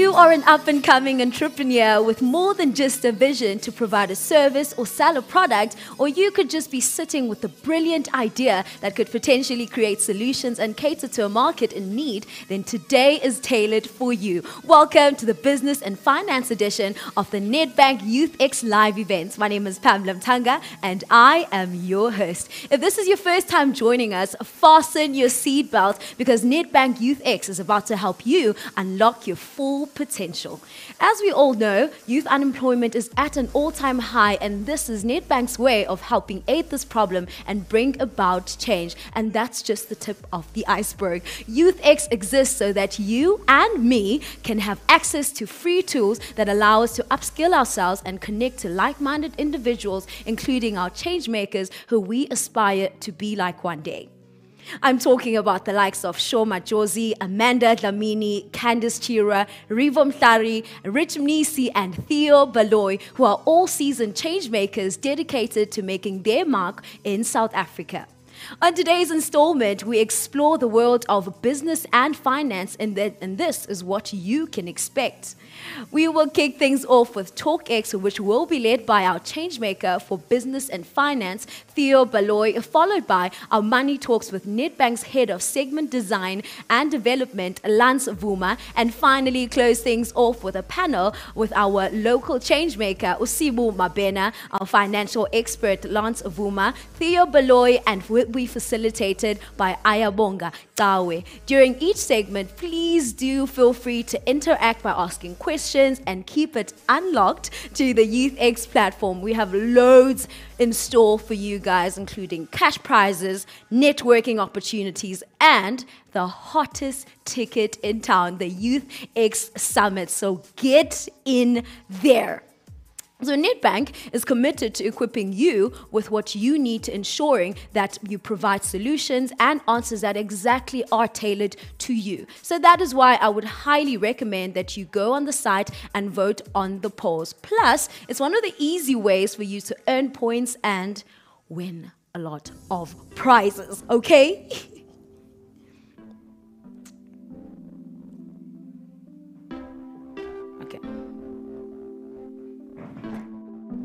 you are an up and coming entrepreneur with more than just a vision to provide a service or sell a product, or you could just be sitting with a brilliant idea that could potentially create solutions and cater to a market in need, then today is tailored for you. Welcome to the business and finance edition of the Nedbank Youth X Live events. My name is Pamela Mtanga and I am your host. If this is your first time joining us, fasten your seatbelt because Nedbank Youth X is about to help you unlock your full potential. As we all know, youth unemployment is at an all time high, and this is Nedbank's way of helping aid this problem and bring about change. And that's just the tip of the iceberg. Youth X exists so that you and me can have access to free tools that allow us to upskill ourselves and connect to like minded individuals, including our change makers who we aspire to be like one day. I'm talking about the likes of Sho Madjozi, Amanda Dlamini, Candice Chirwa, Rivo Mhlari, Rich Mnisi, and Theo Baloyi, who are all seasoned changemakers dedicated to making their mark in South Africa. On today's installment, we explore the world of business and finance, and, that, and this is what you can expect. We will kick things off with Talk X, which will be led by our changemaker for business and finance, Theo Baloyi, followed by our Money Talks with Nedbank's head of segment design and development, Lance Vuma, and finally close things off with a panel with our local changemaker, Usibu Mabena, our financial expert, Lance Vuma, Theo Baloyi, and will be facilitated by Ayabonga Tawe. During each segment, please do feel free to interact by asking questions and keep it unlocked to the Youth X platform. We have loads in store for you guys, including cash prizes, networking opportunities, and the hottest ticket in town, the Youth X Summit. So get in there. So Nedbank is committed to equipping you with what you need to ensuring that you provide solutions and answers that exactly are tailored to you. So that is why I would highly recommend that you go on the site and vote on the polls. Plus, it's one of the easy ways for you to earn points and win a lot of prizes, okay?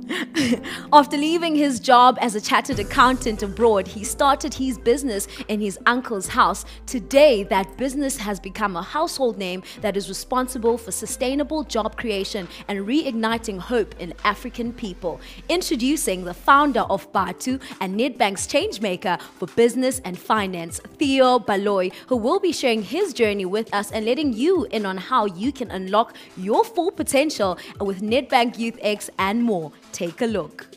After leaving his job as a chartered accountant abroad, he started his business in his uncle's house. Today, that business has become a household name that is responsible for sustainable job creation and reigniting hope in African people. Introducing the founder of Bathu and Nedbank's changemaker for business and finance, Theo Baloyi, who will be sharing his journey with us and letting you in on how you can unlock your full potential with Nedbank Youth X and more. Take a look.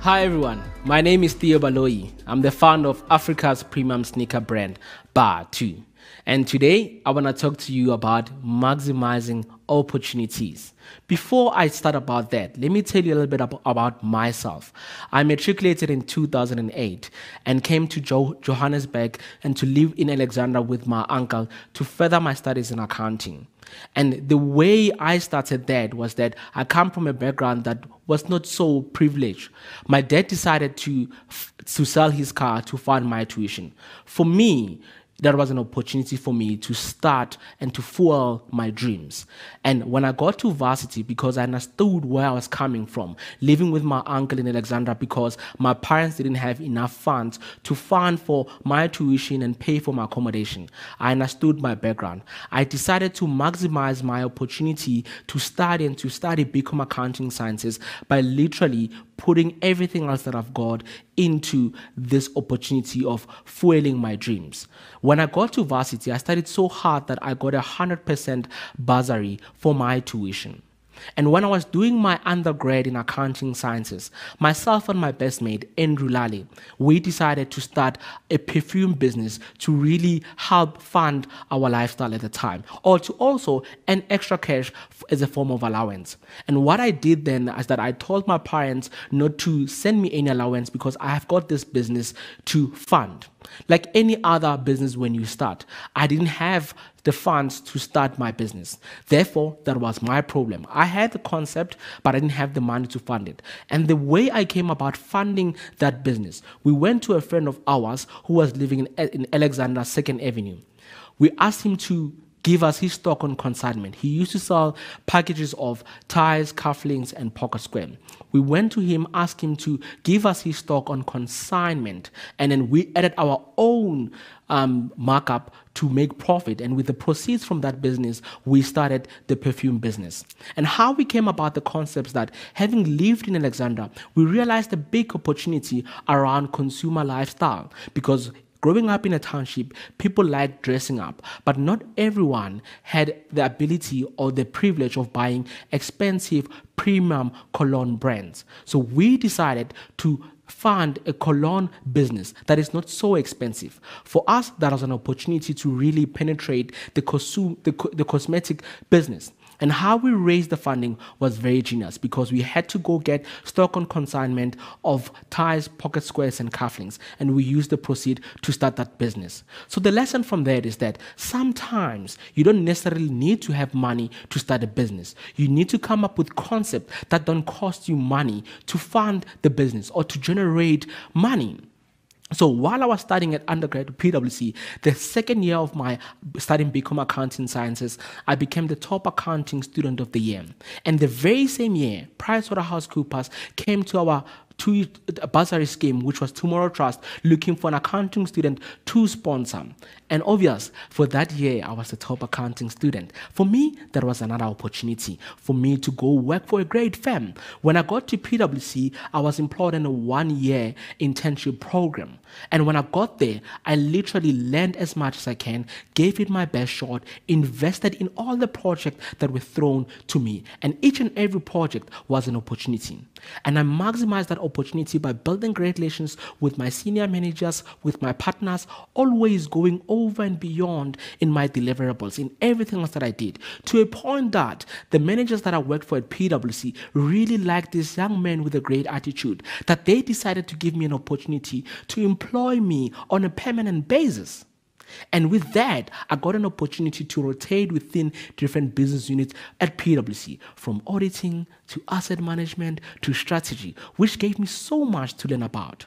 Hi everyone, my name is Theo Baloyi. I'm the founder of Africa's premium sneaker brand, Bathu. And today I want to talk to you about maximizing opportunities. Before I start about that, let me tell you a little bit about, myself. I matriculated in 2008 and came to Johannesburg and to live in Alexandra with my uncle to further my studies in accounting. And the way I started that was that I come from a background that was not so privileged. My dad decided to to sell his car to fund my tuition. For me, that was an opportunity for me to start and to fuel my dreams. And when I got to varsity, because I understood where I was coming from, living with my uncle in Alexandra, because my parents didn't have enough funds to fund for my tuition and pay for my accommodation, I understood my background. I decided to maximize my opportunity to study and to study become accounting sciences by literally putting everything else that I've got into this opportunity of fueling my dreams. When I got to varsity, I studied so hard that I got a 100% bursary for my tuition. And when I was doing my undergrad in accounting sciences, myself and my best mate, Andrew Lally, we decided to start a perfume business to really help fund our lifestyle at the time, or to also earn extra cash as a form of allowance. And what I did then is that I told my parents not to send me any allowance because I have got this business to fund. Like any other business when you start, I didn't have the funds to start my business. Therefore, that was my problem. I had the concept, but I didn't have the money to fund it. And the way I came about funding that business, we went to a friend of ours who was living in, in Alexandra 2nd Avenue. We asked him to give us his stock on consignment. He used to sell packages of ties, cufflinks, and pocket square. We went to him, asked him to give us his stock on consignment, and then we added our own um, markup to make profit. And with the proceeds from that business, we started the perfume business. And how we came about the concepts that having lived in Alexandra, we realized a big opportunity around consumer lifestyle because Growing up in a township, people liked dressing up, but not everyone had the ability or the privilege of buying expensive premium cologne brands. So we decided to fund a cologne business that is not so expensive. For us, that was an opportunity to really penetrate the, consume, the, the cosmetic business. And how we raised the funding was very genius because we had to go get stock on consignment of ties, pocket squares, and cufflinks, and we used the proceed to start that business. So the lesson from that is that sometimes you don't necessarily need to have money to start a business. You need to come up with concepts that don't cost you money to fund the business or to generate money. So while I was studying at undergrad PwC, the second year of my studying BCom Accounting Sciences, I became the top accounting student of the year. And the very same year, PricewaterhouseCoopers came to our to a bursary scheme, which was Tomorrow Trust, looking for an accounting student to sponsor. And obvious, for that year, I was the top accounting student. For me, that was another opportunity for me to go work for a great firm. When I got to PwC, I was employed in a one year internship program. And when I got there, I literally learned as much as I can, gave it my best shot, invested in all the projects that were thrown to me. And each and every project was an opportunity. And I maximized that opportunity by building great relations with my senior managers, with my partners, always going over and beyond in my deliverables, in everything else that I did, to a point that the managers that I worked for at PwC really liked this young man with a great attitude, that they decided to give me an opportunity to employ me on a permanent basis. And with that, I got an opportunity to rotate within different business units at PwC, from auditing to asset management to strategy, which gave me so much to learn about.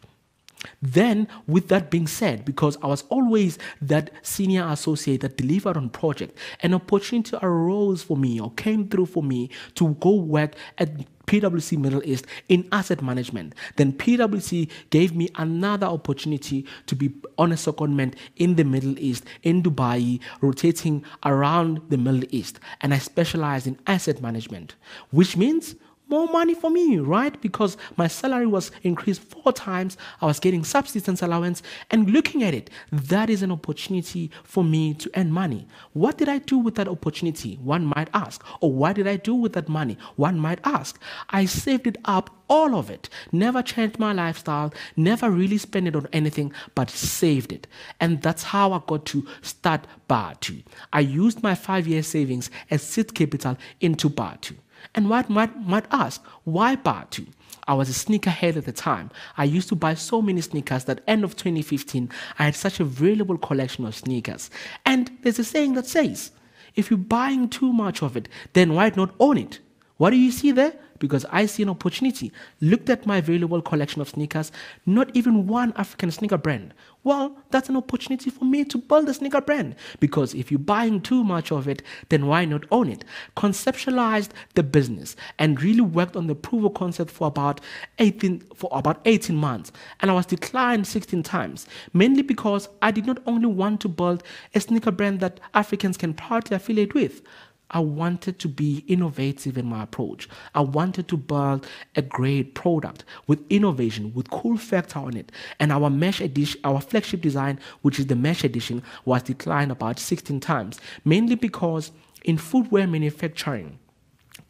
Then, with that being said, because I was always that senior associate that delivered on project, an opportunity arose for me or came through for me to go work at PwC Middle East in asset management. Then PwC gave me another opportunity to be on a secondment in the Middle East, in Dubai, rotating around the Middle East. And I specialize in asset management, which means more money for me, right? Because my salary was increased four times. I was getting subsistence allowance. And looking at it, that is an opportunity for me to earn money. What did I do with that opportunity? One might ask. Or what did I do with that money? One might ask. I saved it up, all of it. Never changed my lifestyle, never really spent it on anything, but saved it. And that's how I got to start Bathu. I used my five year savings as seed capital into Bathu. And one might, might ask, why Bathu? I was a sneakerhead at the time. I used to buy so many sneakers that end of 2015, I had such a valuable collection of sneakers. And there's a saying that says, if you're buying too much of it, then why not own it? What do you see there? Because I see an opportunity. Looked at my available collection of sneakers, not even one African sneaker brand. Well, that's an opportunity for me to build a sneaker brand because if you're buying too much of it, then why not own it? Conceptualized the business and really worked on the proof of concept for about 18 for about 18 months, and I was declined 16 times, mainly because I did not only want to build a sneaker brand that Africans can proudly affiliate with. I wanted to be innovative in my approach. I wanted to build a great product with innovation, with cool factor on it. And our mesh edition, our flagship design, which is the mesh edition, was declined about 16 times, mainly because in footwear manufacturing,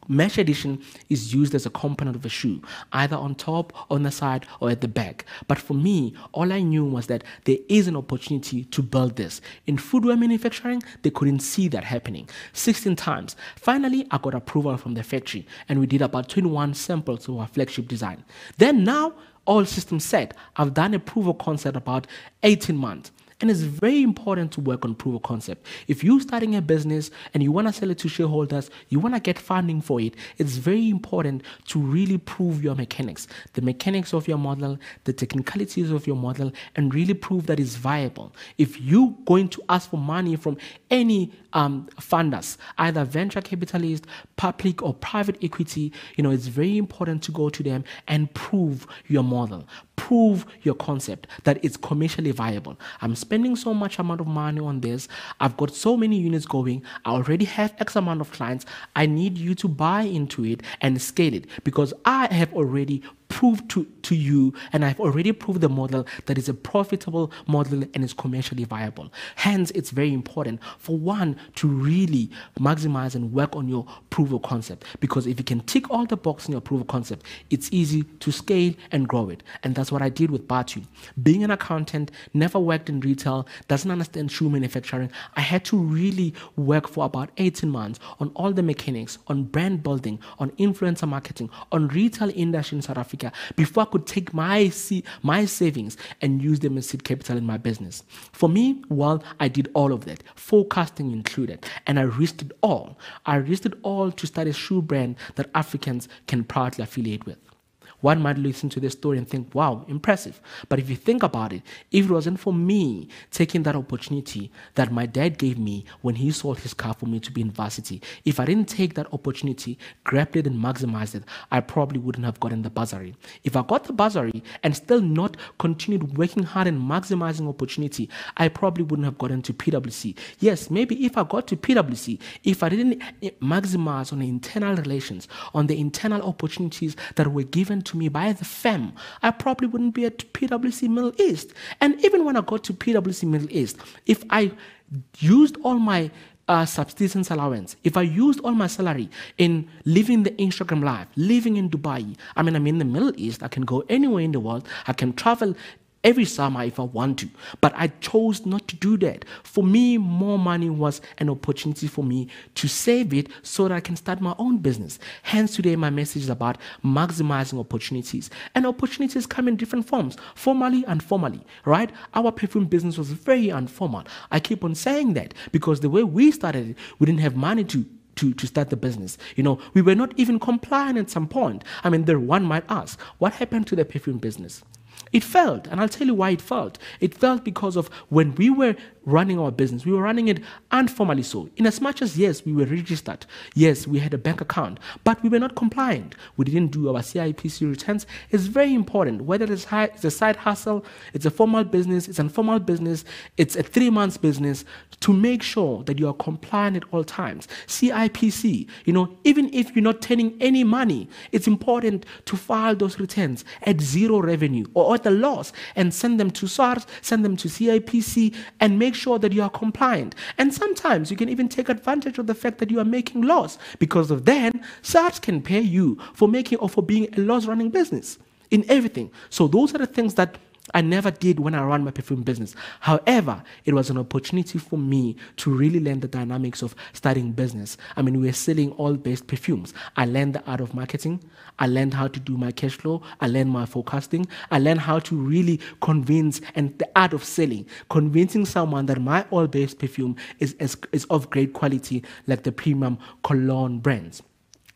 Mesh edition is used as a component of a shoe, either on top, on the side, or at the back. But for me, all I knew was that there is an opportunity to build this. In footwear manufacturing, they couldn't see that happening. 16 times. Finally, I got approval from the factory, and we did about 21 samples of our flagship design. Then now, all systems set. I've done a proof of concept about 18 months. And it's very important to work on proof of concept. If you're starting a business and you want to sell it to shareholders, you want to get funding for it, it's very important to really prove your mechanics, the mechanics of your model, the technicalities of your model, and really prove that it's viable. If you're going to ask for money from any um, funders, either venture capitalist, public or private equity, you know, it's very important to go to them and prove your model prove your concept that it's commercially viable. I'm spending so much amount of money on this. I've got so many units going. I already have X amount of clients. I need you to buy into it and scale it because I have already proved to, to you and I've already proved the model that is a profitable model and is commercially viable. Hence, it's very important for one to really maximize and work on your proof of concept because if you can tick all the boxes in your proof of concept, it's easy to scale and grow it. And that's what I did with Bathu. Being an accountant, never worked in retail, doesn't understand shoe manufacturing, I had to really work for about 18 months on all the mechanics, on brand building, on influencer marketing, on retail industry in South Africa Africa before I could take my my savings and use them as seed capital in my business. For me, well, I did all of that, forecasting included, and I risked it all. I risked it all to start a shoe brand that Africans can proudly affiliate with. One might listen to this story and think, wow, impressive. But if you think about it, if it wasn't for me taking that opportunity that my dad gave me when he sold his car for me to be in varsity, if I didn't take that opportunity, grab it and maximize it, I probably wouldn't have gotten the bursary. If I got the bursary and still not continued working hard and maximizing opportunity, I probably wouldn't have gotten to PwC. Yes, maybe if I got to PwC, if I didn't eh, maximize on the internal relations, on the internal opportunities that were given to to me by the firm, I probably wouldn't be at PwC Middle East. And even when I got to PwC Middle East, if I used all my uh, subsistence allowance, if I used all my salary in living the Instagram life, living in Dubai, I mean, I'm in the Middle East, I can go anywhere in the world, I can travel every summer if I want to. But I chose not to do that. For me, more money was an opportunity for me to save it so that I can start my own business. Hence, today, my message is about maximizing opportunities. And opportunities come in different forms, formally and formally, right? Our perfume business was very informal. I keep on saying that because the way we started it, we didn't have money to to, to start the business. You know, we were not even compliant at some point. I mean, there one might ask, what happened to the perfume business? It failed, and I'll tell you why it failed. It failed because of when we were running our business, we were running it informally so. In as much as, yes, we were registered, yes, we had a bank account, but we were not compliant. We didn't do our CIPC returns. It's very important, whether it's, high, it's a side hustle, it's a formal business, it's an informal business, it's a three months business, to make sure that you are compliant at all times. CIPC, you know, even if you're not turning any money, it's important to file those returns at zero revenue or at a loss and send them to SARS, send them to CIPC, and make sure that you are compliant. And sometimes you can even take advantage of the fact that you are making laws because of then SARS can pay you for making or for being a loss running business in everything. So those are the things that I never did when I ran my perfume business. However, it was an opportunity for me to really learn the dynamics of starting business. I mean, we were selling all based perfumes. I learned the art of marketing. I learned how to do my cash flow. I learned my forecasting. I learned how to really convince and the art of selling, convincing someone that my all based perfume is, is, is of great quality, like the premium cologne brands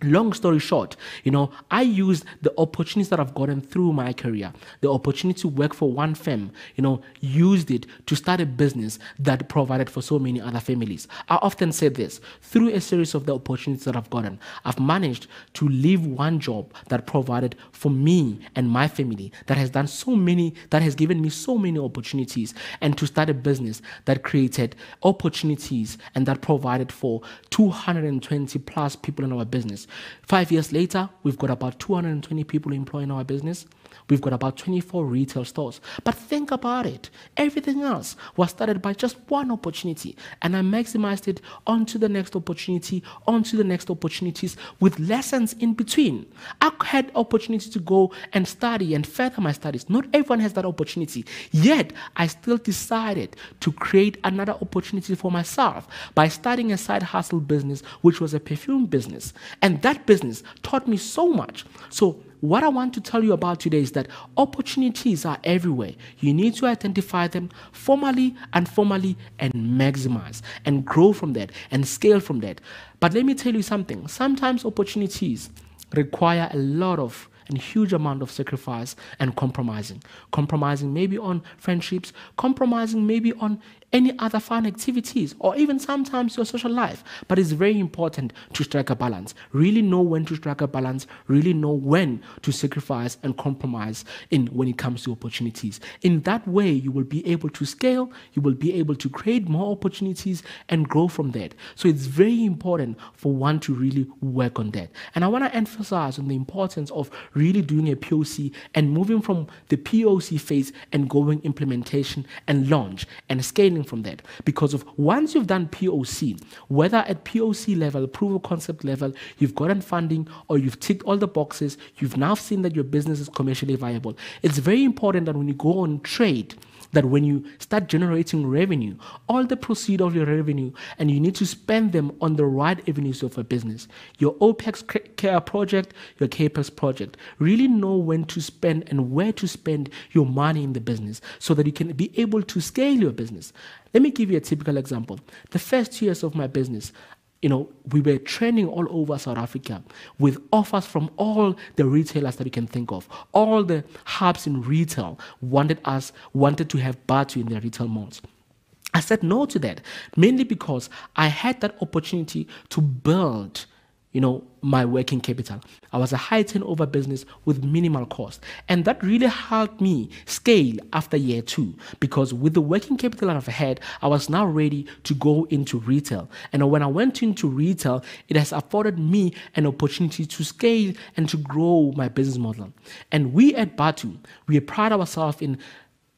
long story short you know i used the opportunities that i've gotten through my career the opportunity to work for one firm you know used it to start a business that provided for so many other families. I often say this through a series of the opportunities that i've gotten i've managed to leave one job that provided for me and my family that has done so many that has given me so many opportunities and to start a business that created opportunities and that provided for 220 plus people in our business Five years later, we've got about 220 people employed in our business. We've got about 24 retail stores. But think about it. Everything else was started by just one opportunity. And I maximized it onto the next opportunity, onto the next opportunities with lessons in between. I had opportunity to go and study and further my studies. Not everyone has that opportunity. Yet, I still decided to create another opportunity for myself by starting a side hustle business, which was a perfume business. And that business taught me so much. So what I want to tell you about today is that opportunities are everywhere. You need to identify them formally and formally and maximize and grow from that and scale from that. But let me tell you something sometimes opportunities require a lot of and huge amount of sacrifice and compromising. Compromising maybe on friendships, compromising maybe on any other fun activities, or even sometimes your social life. But it's very important to strike a balance. Really know when to strike a balance, really know when to sacrifice and compromise in when it comes to opportunities. In that way, you will be able to scale, you will be able to create more opportunities and grow from that. So it's very important for one to really work on that. And I want to emphasize on the importance of really doing a POC and moving from the POC phase and going implementation and launch and scaling from that. Because of once you've done POC, whether at POC level, proof of concept level, you've gotten funding or you've ticked all the boxes, you've now seen that your business is commercially viable. It's very important that when you go on trade, that when you start generating revenue, all the proceed of your revenue, and you need to spend them on the right avenues of a business. Your OPEX care project, your CAPEX project. Really know when to spend and where to spend your money in the business so that you can be able to scale your business. Let me give you a typical example. The first two years of my business, you know, we were training all over South Africa with offers from all the retailers that you can think of. All the hubs in retail wanted us, wanted to have Bathu in their retail malls. I said no to that, mainly because I had that opportunity to build you know, my working capital. I was a high turnover business with minimal cost. And that really helped me scale after year two because with the working capital I've had, I was now ready to go into retail. And when I went into retail, it has afforded me an opportunity to scale and to grow my business model. And we at Bathu, we pride ourselves in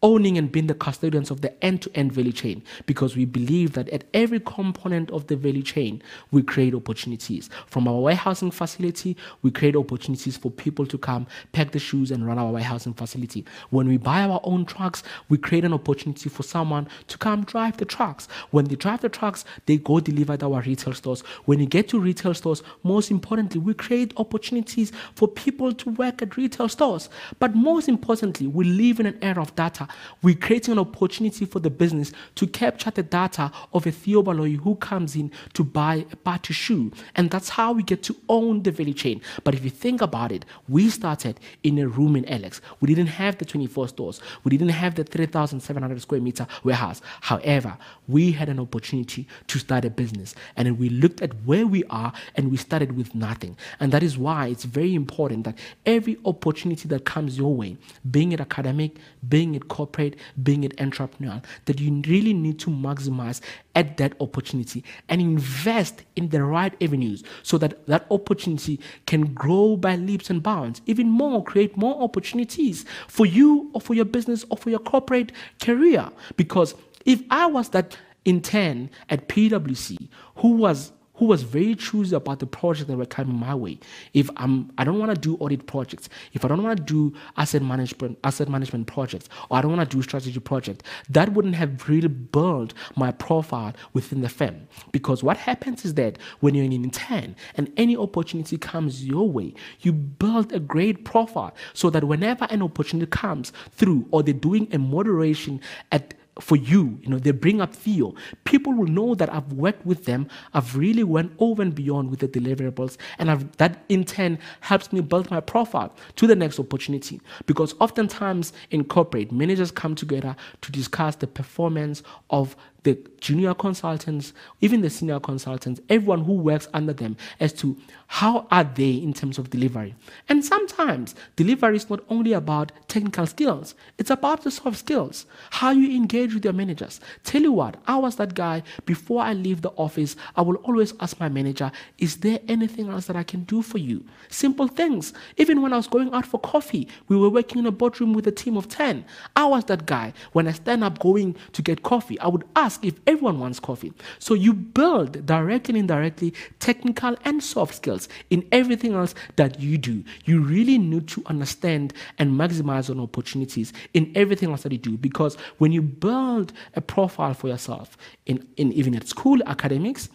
owning and being the custodians of the end-to-end value chain because we believe that at every component of the value chain we create opportunities. From our warehousing facility we create opportunities for people to come pack the shoes and run our warehousing facility. When we buy our own trucks we create an opportunity for someone to come drive the trucks. When they drive the trucks they go deliver at our retail stores. When you get to retail stores most importantly we create opportunities for people to work at retail stores. But most importantly we live in an era of data we're creating an opportunity for the business to capture the data of a Theo Baloyi who comes in to buy a Bathu shoe. And that's how we get to own the value chain. But if you think about it, we started in a room in Alex. We didn't have the 24 stores. We didn't have the 3,700 square meter warehouse. However, we had an opportunity to start a business. And we looked at where we are and we started with nothing. And that is why it's very important that every opportunity that comes your way, being it academic, being it corporate, being it entrepreneurial, that you really need to maximize at that opportunity and invest in the right avenues so that that opportunity can grow by leaps and bounds, even more, create more opportunities for you or for your business or for your corporate career. Because if I was that intern at PwC who was who was very choosy about the projects that were coming my way. If I'm, I don't want to do audit projects, if I don't want to do asset management, asset management projects, or I don't want to do strategy projects, that wouldn't have really built my profile within the firm. Because what happens is that when you're in an intern and any opportunity comes your way, you build a great profile so that whenever an opportunity comes through, or they're doing a moderation at for you. You know, they bring up Theo. People will know that I've worked with them. I've really went over and beyond with the deliverables, and I've, that in turn helps me build my profile to the next opportunity. Because oftentimes in corporate, managers come together to discuss the performance of the junior consultants, even the senior consultants, everyone who works under them as to how are they in terms of delivery. And sometimes delivery is not only about technical skills, it's about the soft skills, how you engage with your managers. Tell you what, I was that guy before I leave the office, I will always ask my manager, is there anything else that I can do for you? Simple things. Even when I was going out for coffee, we were working in a boardroom with a team of 10. I was that guy. When I stand up going to get coffee, I would ask ask if everyone wants coffee. So you build directly and indirectly technical and soft skills in everything else that you do. You really need to understand and maximize on opportunities in everything else that you do because when you build a profile for yourself in, in even at school academics,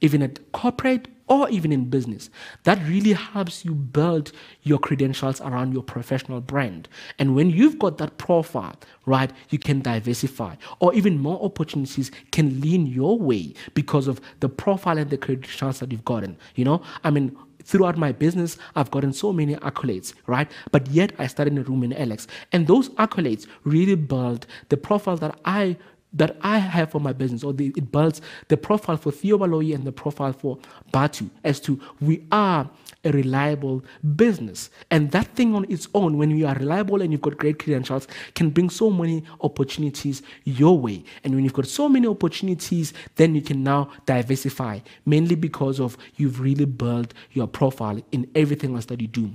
even at corporate or even in business. That really helps you build your credentials around your professional brand. And when you've got that profile, right, you can diversify or even more opportunities can lean your way because of the profile and the credentials that you've gotten. You know, I mean, throughout my business, I've gotten so many accolades, right? But yet I started in a room in Alex. And those accolades really build the profile that I that I have for my business, or the, it builds the profile for Theo Baloyi and the profile for Bathu as to we are a reliable business. And that thing on its own, when you are reliable and you've got great credentials, can bring so many opportunities your way. And when you've got so many opportunities, then you can now diversify, mainly because of you've really built your profile in everything else that you do.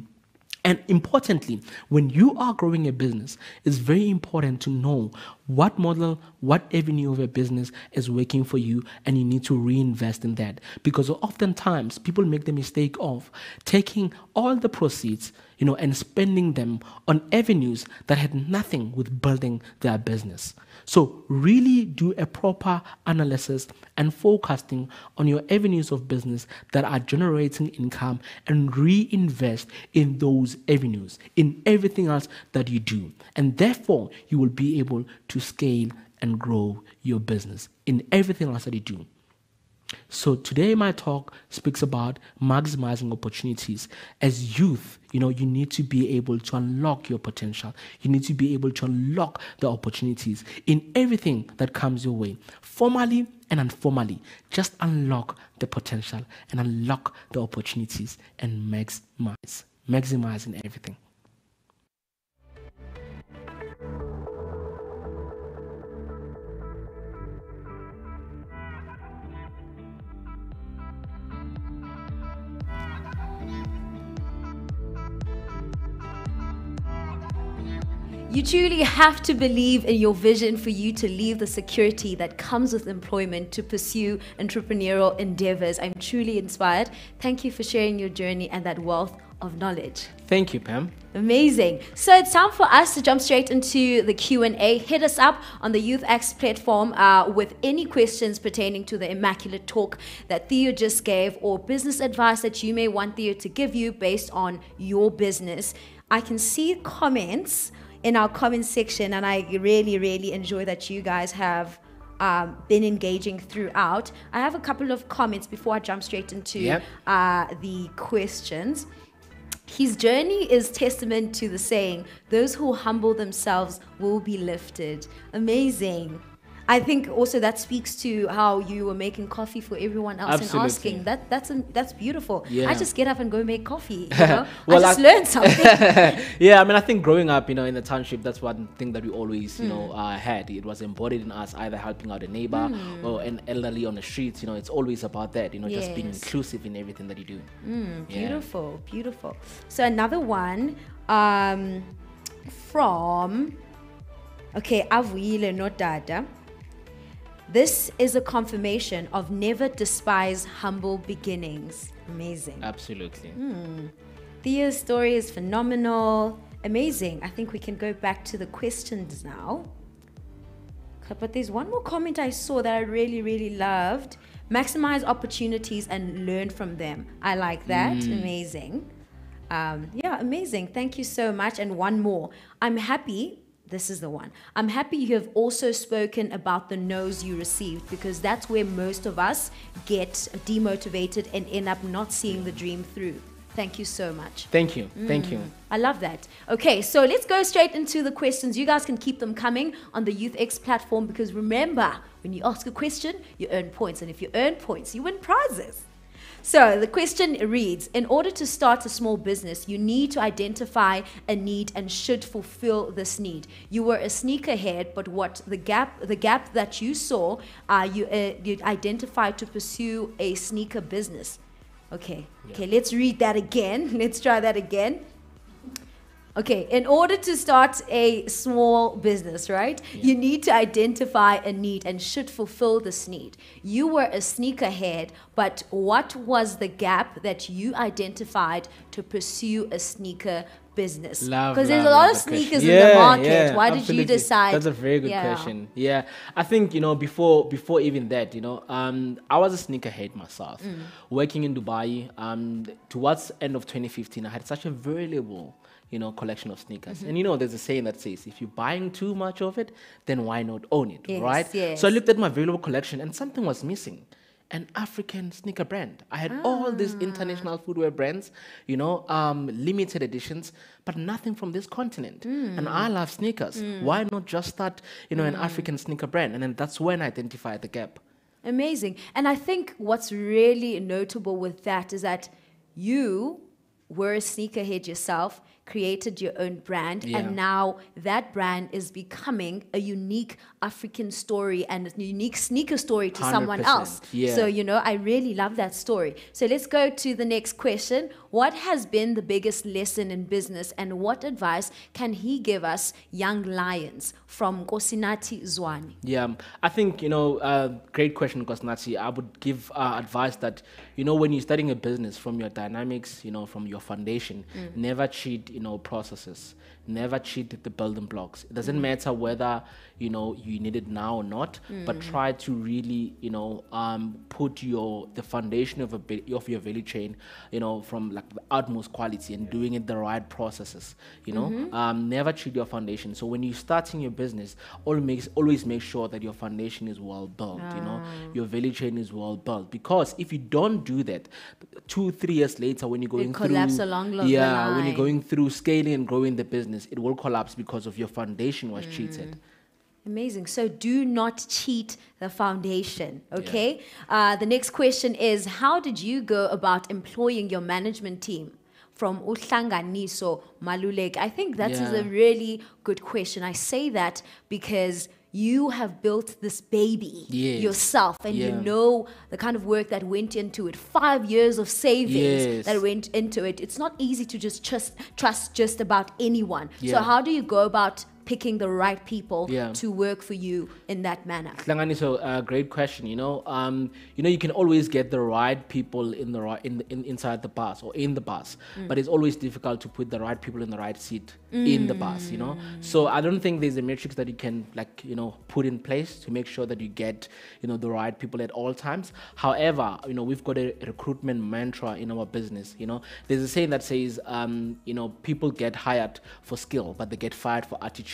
And importantly, when you are growing a business, it's very important to know what model, what avenue of a business is working for you, and you need to reinvest in that. Because oftentimes people make the mistake of taking all the proceeds, you know, and spending them on avenues that had nothing with building their business. So really do a proper analysis and forecasting on your avenues of business that are generating income and reinvest in those avenues, in everything else that you do. And therefore, you will be able to scale and grow your business in everything else that you do. So today my talk speaks about maximizing opportunities. As youth, you know, you need to be able to unlock your potential. You need to be able to unlock the opportunities in everything that comes your way, formally and informally. Just unlock the potential and unlock the opportunities and maximize, maximizing everything. You truly have to believe in your vision for you to leave the security that comes with employment to pursue entrepreneurial endeavors. I'm truly inspired. Thank you for sharing your journey and that wealth of knowledge. Thank you, Pam. Amazing. So it's time for us to jump straight into the Q&A. Hit us up on the YouthX platform uh, with any questions pertaining to the Immaculate Talk that Theo just gave or business advice that you may want Theo to give you based on your business. I can see comments in our comment section, and I really, really enjoy that you guys have um, been engaging throughout. I have a couple of comments before I jump straight into Yep. uh, the questions. His journey is testament to the saying, those who humble themselves will be lifted. Amazing. I think also that speaks to how you were making coffee for everyone else and asking. That that's a, that's beautiful. I just get up and go make coffee. You know? Well, I just I- learned something. yeah, I mean, I think growing up, you know, in the township, that's one thing that we always, you Hmm. know, uh, had. It was embodied in us, either helping out a neighbor Hmm. or an elderly on the streets. You know, it's always about that. You know, just being inclusive in everything that you do. Mm, Yeah. beautiful, beautiful. So another one um, from okay, Avuile, not Dada. This is a confirmation of never despise humble beginnings. Amazing. Absolutely. Hmm. Theo's story is phenomenal. Amazing. I think we can go back to the questions now. But there's one more comment I saw that I really, really loved. Maximize opportunities and learn from them. I like that. Amazing. Um, yeah, amazing. Thank you so much. And one more. I'm happy. This is the one. I'm happy you have also spoken about the no's you received because that's where most of us get demotivated and end up not seeing the dream through. Thank you so much. Thank you. Thank you. Mm, I love that. Okay, so let's go straight into the questions. You guys can keep them coming on the YouthX platform because remember, when you ask a question, you earn points. And if you earn points, you win prizes. So the question reads In order to start a small business, you need to identify a need and should fulfill this need. You were a sneakerhead, but what the gap the gap that you saw, uh, you uh, you identified to pursue a sneaker business. Okay, okay, let's read that again. Let's try that again. Okay, in order to start a small business, right, you need to identify a need and should fulfill this need. You were a sneakerhead, but what was the gap that you identified to pursue a sneaker business? Because there's a lot of sneakers in the market. yeah, Why did you decide? That's a very good Yeah. question. Yeah, I think you know before before even that, you know, um, I was a sneakerhead myself. Mm. Working in Dubai, um, towards end of 2015, I had such a valuable you know collection of sneakers. Mm-hmm. And you know, there's a saying that says, if you're buying too much of it, then why not own it, Yes, right? yes. So I looked at my valuable collection, and something was missing. An African sneaker brand. I had all these Ah. international footwear brands, you know, um, limited editions, but nothing from this continent. Hmm. And I love sneakers. Why not just start, you know, an African sneaker brand? And then that's when I identified the gap. Amazing. And I think what's really notable with that is that you were a sneakerhead yourself, created your own brand, Yeah. and now that brand is becoming a unique African story and a unique sneaker story to someone 100%, else. yeah. So, you know, I really love that story. So let's go to the next question. What has been the biggest lesson in business and what advice can he give us, young lions, from Kosinati Zwani? Yeah, I think you know, uh, great question, Kosnati. I would give uh, advice that you know when you're starting a business, from your dynamics, you know, from your foundation, never cheat, you know, processes. Never cheat the building blocks. It doesn't matter whether you know you need it now or not, but try to really, you know, um, put your the foundation of a bit of your value chain, you know, from like the utmost quality and doing it the right processes. You know, um, never cheat your foundation. So when you're starting your business, always makes always make sure that your foundation is well built. You know, your value chain is well built because if you don't do that, two three years later when you're going through collapse along lo- the yeah when you're going through scaling and growing the business, it will collapse because of your foundation was cheated. Amazing. So do not cheat the foundation. Okay. Uh, the next question is How did you go about employing your management team? From Uhlanganiso Malulek. I think that is Yeah. a really good question. I say that because you have built this baby Yes. yourself and you know the kind of work that went into it. Five years of savings Yes. that went into it. It's not easy to just trust, trust just about anyone. So, how do you go about picking the right people Yeah. to work for you in that manner? Hlangani, so uh, great question. You know, um, you know, you can always get the right people in the right in, in inside the bus or in the bus, but it's always difficult to put the right people in the right seat in the bus. You know, so I don't think there's a matrix that you can like you know put in place to make sure that you get you know the right people at all times. However, you know, we've got a recruitment mantra in our business. You know, there's a saying that says, um, you know, people get hired for skill, but they get fired for attitude.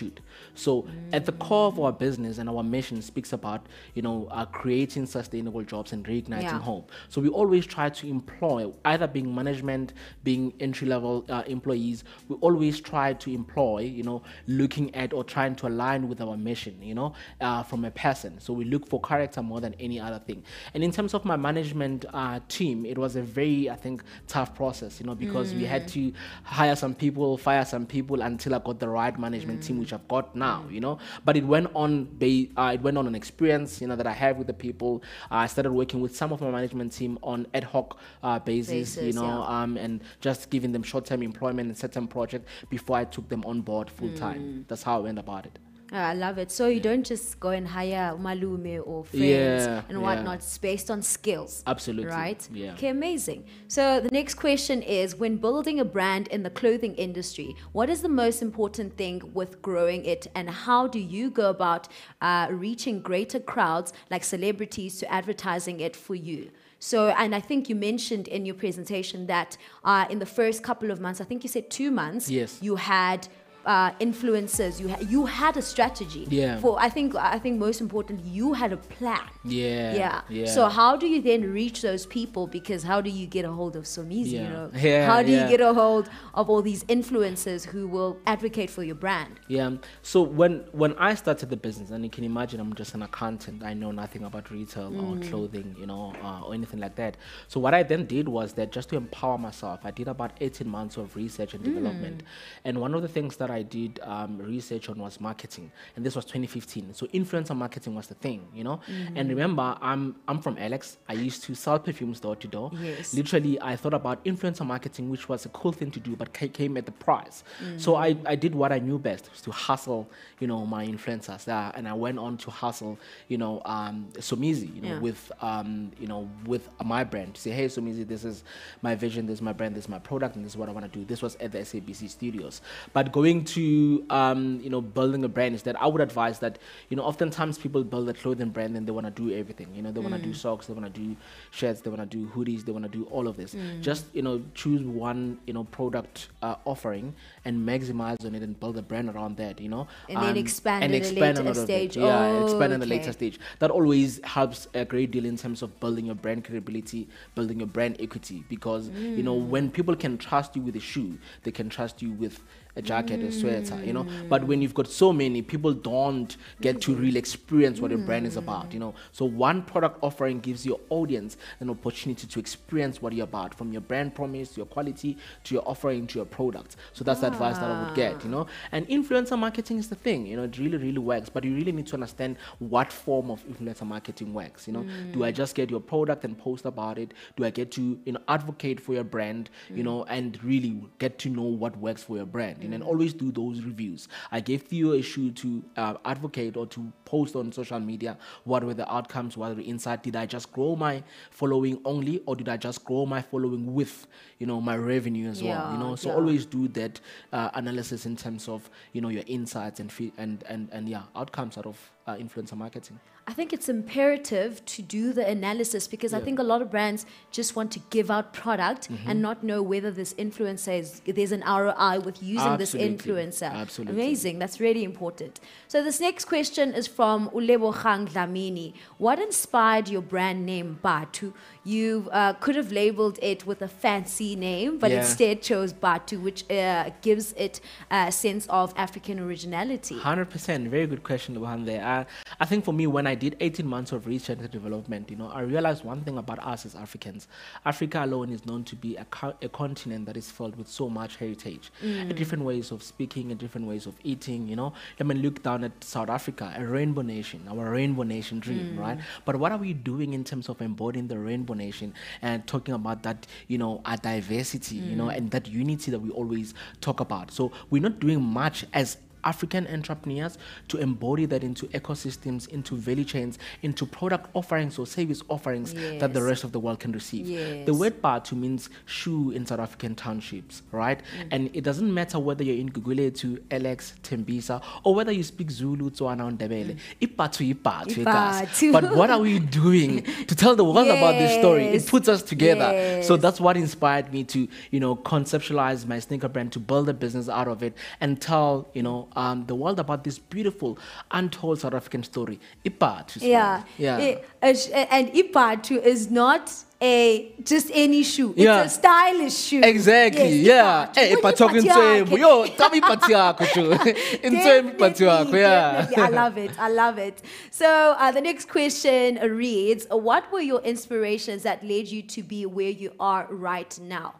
So at the core of our business and our mission speaks about, you know, uh, creating sustainable jobs and reigniting Yeah. hope. So we always try to employ, either being management, being entry level uh, employees, we always try to employ, you know, looking at or trying to align with our mission, you know, uh, from a person. So we look for character more than any other thing. And in terms of my management uh, team, it was a very, I think, tough process, you know, because we had to hire some people, fire some people until I got the right management team, which I've got now, you know. But it went on, ba- uh, it went on an experience, you know, that I have with the people. I started working with some of my management team on ad hoc uh, basis, you know, yeah. um, and just giving them short-term employment and certain project before I took them on board full time. Mm. That's how I went about it. Ah, I love it. So you don't just go and hire malume or friends Yeah, and yeah. whatnot. It's based on skills. Absolutely, Right? yeah. Okay, amazing. So the next question is when building a brand in the clothing industry, what is the most important thing with growing it and how do you go about uh, reaching greater crowds like celebrities to advertising it for you? So, and I think you mentioned in your presentation that uh, in the first couple of months, I think you said two months, Yes. you had uh, influencers. You ha- you had a strategy. Yeah. For I think I think most importantly, you had a plan. Yeah, Yeah. yeah. So how do you then reach those people? Because how do you get a hold of Somizi? You know, Yeah, how do yeah. you get a hold of all these influencers who will advocate for your brand? Yeah. So when when I started the business, and you can imagine, I'm just an accountant. I know nothing about retail or clothing, you know, uh, or anything like that. So what I then did was that just to empower myself, I did about 18 months of research and development. And one of the things that I I did um, research on was marketing, and this was 2015. So influencer marketing was the thing, you know. Mm-hmm. And remember, I'm I'm from Alex. I used to sell perfumes door to door. Yes. Literally, I thought about influencer marketing, which was a cool thing to do, but ca- came at the price. So I, I did what I knew best, was to hustle, you know, my influencers there, and I went on to hustle, you know, um, Somizi, you know, Yeah. with um, you know, with my brand to say, hey, Somizi, this is my vision, this is my brand, this is my product, and this is what I want to do. This was at the SABC studios. But going to um, you know, building a brand is that I would advise that, you know, oftentimes people build a clothing brand and they want to do everything. You know, they want to do socks, they want to do shirts, they want to do hoodies, they want to do all of this. Just you know, choose one you know product uh, offering and maximize on it and build a brand around that. You know, And then Um, expand and expand later of it. stage. Yeah, expand in the Okay. later stage. That always helps a great deal in terms of building your brand credibility, building your brand equity. Because you know, when people can trust you with a shoe, they can trust you with a jacket, a sweater. You know, but when you've got so many, people don't get to really experience what your brand is about. You know, so one product offering gives your audience an opportunity to experience what you're about, from your brand promise your quality to your offering to your product. So that's the advice that I would get. You know, and influencer marketing is the thing. You know, it really, really works. But you really need to understand what form of influencer marketing works. You know, mm. do I just get your product and post about it? Do I get to you know advocate for your brand? You mm. know, and really get to know what works for your brand. And always do those reviews. I gave Theo a shoe to uh, advocate or to post on social media. What were the outcomes? What were the insight? Did I just grow my following only, or did I just grow my following with you know my revenue as well? You know, so yeah. always do that uh, analysis in terms of you know your insights and and and and yeah outcomes out of uh, influencer marketing. I think it's imperative to do the analysis because I think a lot of brands just want to give out product Mm-hmm. and not know whether this influencer is there's an ROI with using this influencer. Absolutely. Amazing. That's really important. So this next question is from Ulebogang Dlamini. What inspired your brand name Bathu? You uh, could have labeled it with a fancy name, but Yeah. instead chose Bathu, which uh, gives it a sense of African originality. Hundred percent, very good question, Luhan. There, uh, I think for me, when I did eighteen months of research and development, you know, I realized one thing about us as Africans. Africa alone is known to be a, co- a continent that is filled with so much heritage, uh, different ways of speaking, and different ways of eating. You know, I mean, look down at South Africa, a rainbow nation, our rainbow nation dream, right? But what are we doing in terms of embodying the rainbow nation and talking about that, you know, our diversity, you know, mm. and that unity that we always talk about? So we're not doing much as African entrepreneurs to embody that into ecosystems, into value chains, into product offerings or service offerings that the rest of the world can receive. The word Bathu means shoe in South African townships, right? Mm. And it doesn't matter whether you're in Guguletu, Alex, Tembisa, or whether you speak Zulu, Tswana, or Ndebele. Mm. Ibatu, Ibatu, Ibatu. But what are we doing to tell the world about this story? It puts us together. So that's what inspired me to, you know, conceptualize my sneaker brand, to build a business out of it, and tell, you know, um, the world about this beautiful, untold South African story. Ibatu. Yeah. Yeah. Eh, uh, and Ipatu is not a just any shoe. It's Yeah. a stylish shoe. Exactly. Yes, yeah. Ipatu. Hey, What if I Ipatu yo, tell me Ipatu yakho too. In Tswembu, Ipatu yakho, yeah. I love it. I love it. So uh, the next question reads: What were your inspirations that led you to be where you are right now?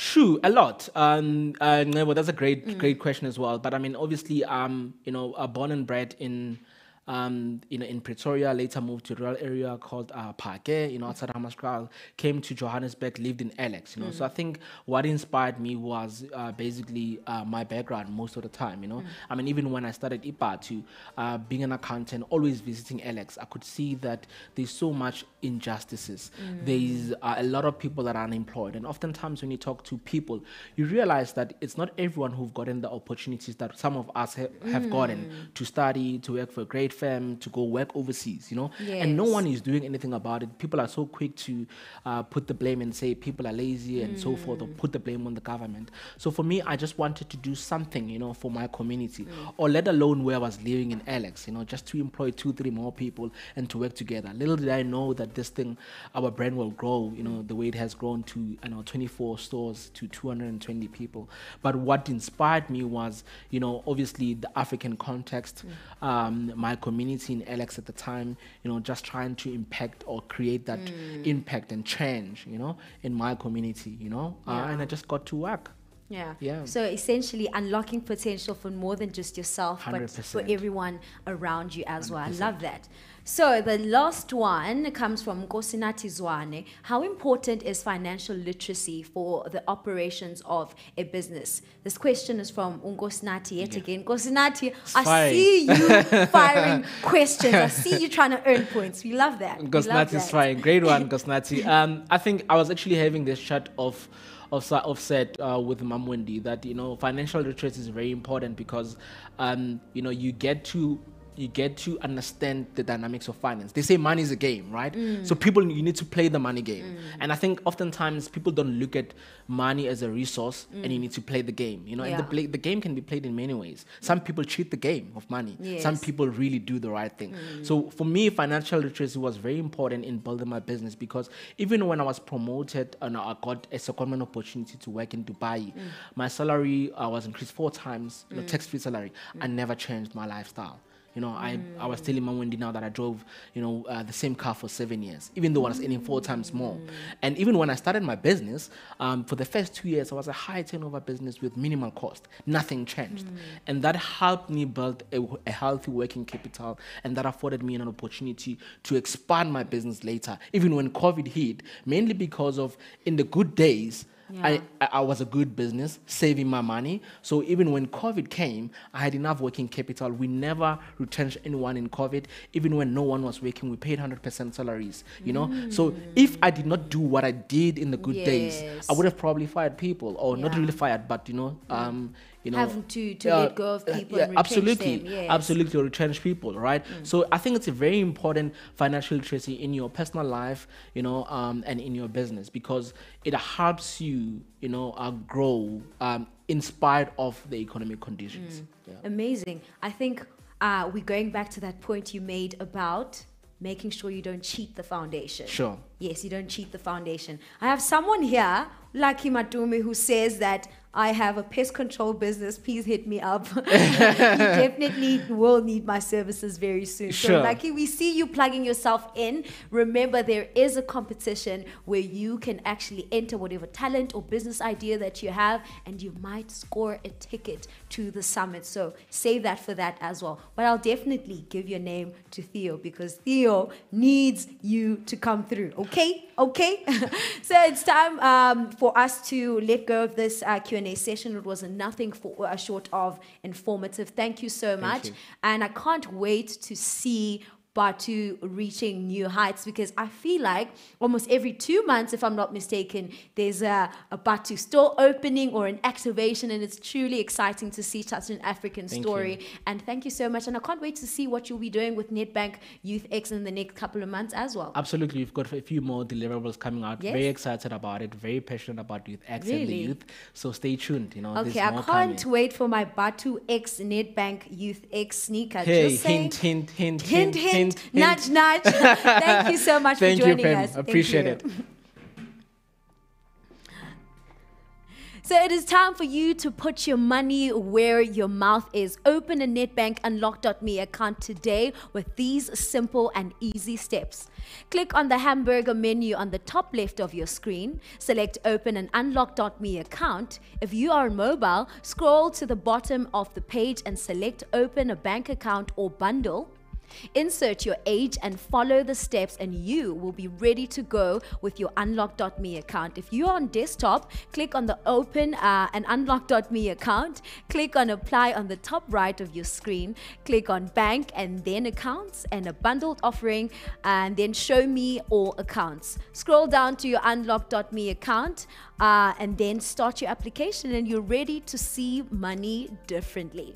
Shoo, a lot. Um, uh, well, that's a great, Mm. great question as well. But I mean, obviously, um, you know, uh, born and bred in, um, you know, in Pretoria. Later moved to a rural area called uh, Pake, you know, outside Hammanskraal. Came to Johannesburg, lived in Alex. You know, Mm. so I think what inspired me was uh, basically uh, my background most of the time. You know, I mean, even when I started IPA to uh, being an accountant, always visiting Alex, I could see that there's so much injustices. There's uh, a lot of people that are unemployed, and oftentimes when you talk to people, you realize that it's not everyone who've gotten the opportunities that some of us ha- have gotten to study, to work for a great firm, to go work overseas. You know, and no one is doing anything about it. People are so quick to uh, put the blame and say people are lazy and so forth, or put the blame on the government. So for me, I just wanted to do something, you know, for my community, or let alone where I was living in Alex, you know, just to employ two, three more people and to work together. Little did I know that this thing, our brand will grow, you know, the way it has grown to, you know, 24 stores to 220 people. But what inspired me was, you know, obviously the African context, um, my community in Alex at the time, you know, just trying to impact or create that impact and change, you know, in my community, you know, uh, and I just got to work. Yeah. Yeah. So essentially unlocking potential for more than just yourself, but for everyone around you as well. I love that. So the last one comes from Kosinati Zwane. How important is financial literacy for the operations of a business? This question is from Unkosinati yet Yeah. again. Kosinati, I firing. see you firing questions. I see you trying to earn points. We love that. Gosnati is fine. Great one, Gosnati. Um, I think I was actually having this chat of of sa- of said uh, with Mam Wendy that you know financial literacy is very important because um, you know you get to you get to understand the dynamics of finance. They say money is a game, right? So people you need to play the money game. And I think oftentimes people don't look at money as a resource and you need to play the game. You know, and the, play, the game can be played in many ways. Some people cheat the game of money. Some people really do the right thing. Mm. So for me, financial literacy was very important in building my business because even when I was promoted and I got a secondment opportunity to work in Dubai, mm. my salary uh, was increased four times, you know, mm. tax-free salary. I never changed my lifestyle. You know, I, I was telling my Wendy now that I drove, you know, uh, the same car for seven years, even though I was earning four times more. And even when I started my business, um, for the first two years, I was a high turnover business with minimal cost. Nothing changed. And that helped me build a, a healthy working capital. And that afforded me an opportunity to expand my business later, even when COVID hit, mainly because of in the good days, I, I I was a good business, saving my money. So even when COVID came, I had enough working capital. We never retrenched anyone in COVID. Even when no one was working, we paid 100% salaries, you know? So if I did not do what I did in the good days, I would have probably fired people or not really fired, but, you know, um, you know, Having to- to uh, let go of people yeah, and retrench absolutely, them, yes. absolutely retrench people, right? So I think it's a very important financial literacy in your personal life, you know, um, and in your business because it helps you, you know, uh, grow um, in spite of the economic conditions. Yeah. Amazing. I think uh, we're going back to that point you made about making sure you don't cheat the foundation. Sure. Yes, you don't cheat the foundation. I have someone here, Lucky Matumi, who says that I have a pest control business. Please hit me up. you definitely will need my services very soon. So, Sure. Lucky, we see you plugging yourself in. Remember, there is a competition where you can actually enter whatever talent or business idea that you have, and you might score a ticket to the summit. So, save that for that as well. But I'll definitely give your name to Theo because Theo needs you to come through. Okay, okay. so it's time um, for us to let go of this uh, Q and A session. It was nothing for uh, short of informative. Thank you so much, you. and I can't wait to see. Bathu reaching new heights because I feel like almost every two months, if I'm not mistaken, there's a, a Bathu store opening or an activation, and it's truly exciting to see such an African Thank story. And thank you so much. And I can't wait to see what you'll be doing with Nedbank Youth X in the next couple of months as well. Absolutely, we've got a few more deliverables coming out. Yes. Very excited about it. Very passionate about youth X and the youth. So stay tuned. You know, Okay, I can't coming. wait for my Bathu X Nedbank Youth X sneaker. Hey, Just saying. hint, hint, hint, hint, hint, hint, hint, nudge, nudge. Thank you so much Thank for you, joining Pam. us. Thank Appreciate you. it. So it is time for you to put your money where your mouth is. Open a Nedbank Unlock.me account today with these simple and easy steps. Click on the hamburger menu on the top left of your screen. Select Open an Unlock.me account. If you are mobile, scroll to the bottom of the page and select Open a bank account or bundle. Insert your age and follow the steps, and you will be ready to go with your Unlock.me account. If you are on desktop, click on the Open uh, an Unlock.me account, click on Apply on the top right of your screen, click on Bank and then Accounts and a bundled offering, and then Show Me All Accounts. Scroll down to your Unlock.me account, uh, and then start your application, and you're ready to see money differently.